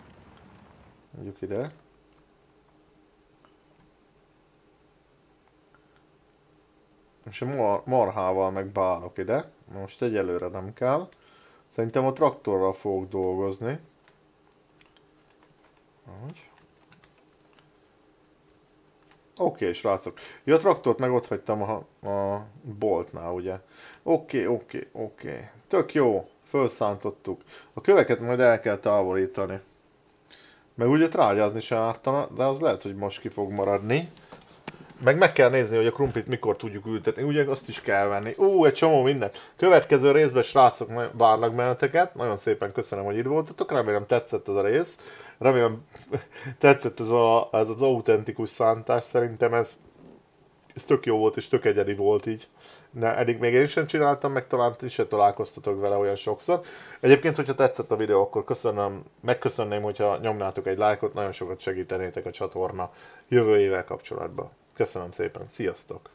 Mondjuk ide. És a mar marhával meg bálok ide. Most egyelőre nem kell. Szerintem a traktorral fogok dolgozni. Oké, okay, srácok. Ja, a traktort meg ott hagytam a, a boltnál, ugye. Oké, okay, oké, okay, oké. Okay. Tök jó felszántottuk. A köveket majd el kell távolítani. Meg ugye trágyázni se ártana, de az lehet, hogy most ki fog maradni. Meg meg kell nézni, hogy a krumplit mikor tudjuk ültetni, ugye azt is kell venni. Ú, egy csomó minden. Következő részben srácok várnak benneteket. Nagyon szépen köszönöm, hogy itt voltatok. Remélem tetszett ez a rész. Remélem tetszett ez, a, ez az autentikus szántás. Szerintem ez, ez tök jó volt és tök egyedi volt így ne, eddig még én sem csináltam, meg talán ti se találkoztatok vele olyan sokszor. Egyébként, hogyha tetszett a videó, akkor köszönöm, megköszönném, hogyha nyomnátok egy lájkot, nagyon sokat segítenétek a csatorna jövőjével kapcsolatban. Köszönöm szépen, sziasztok!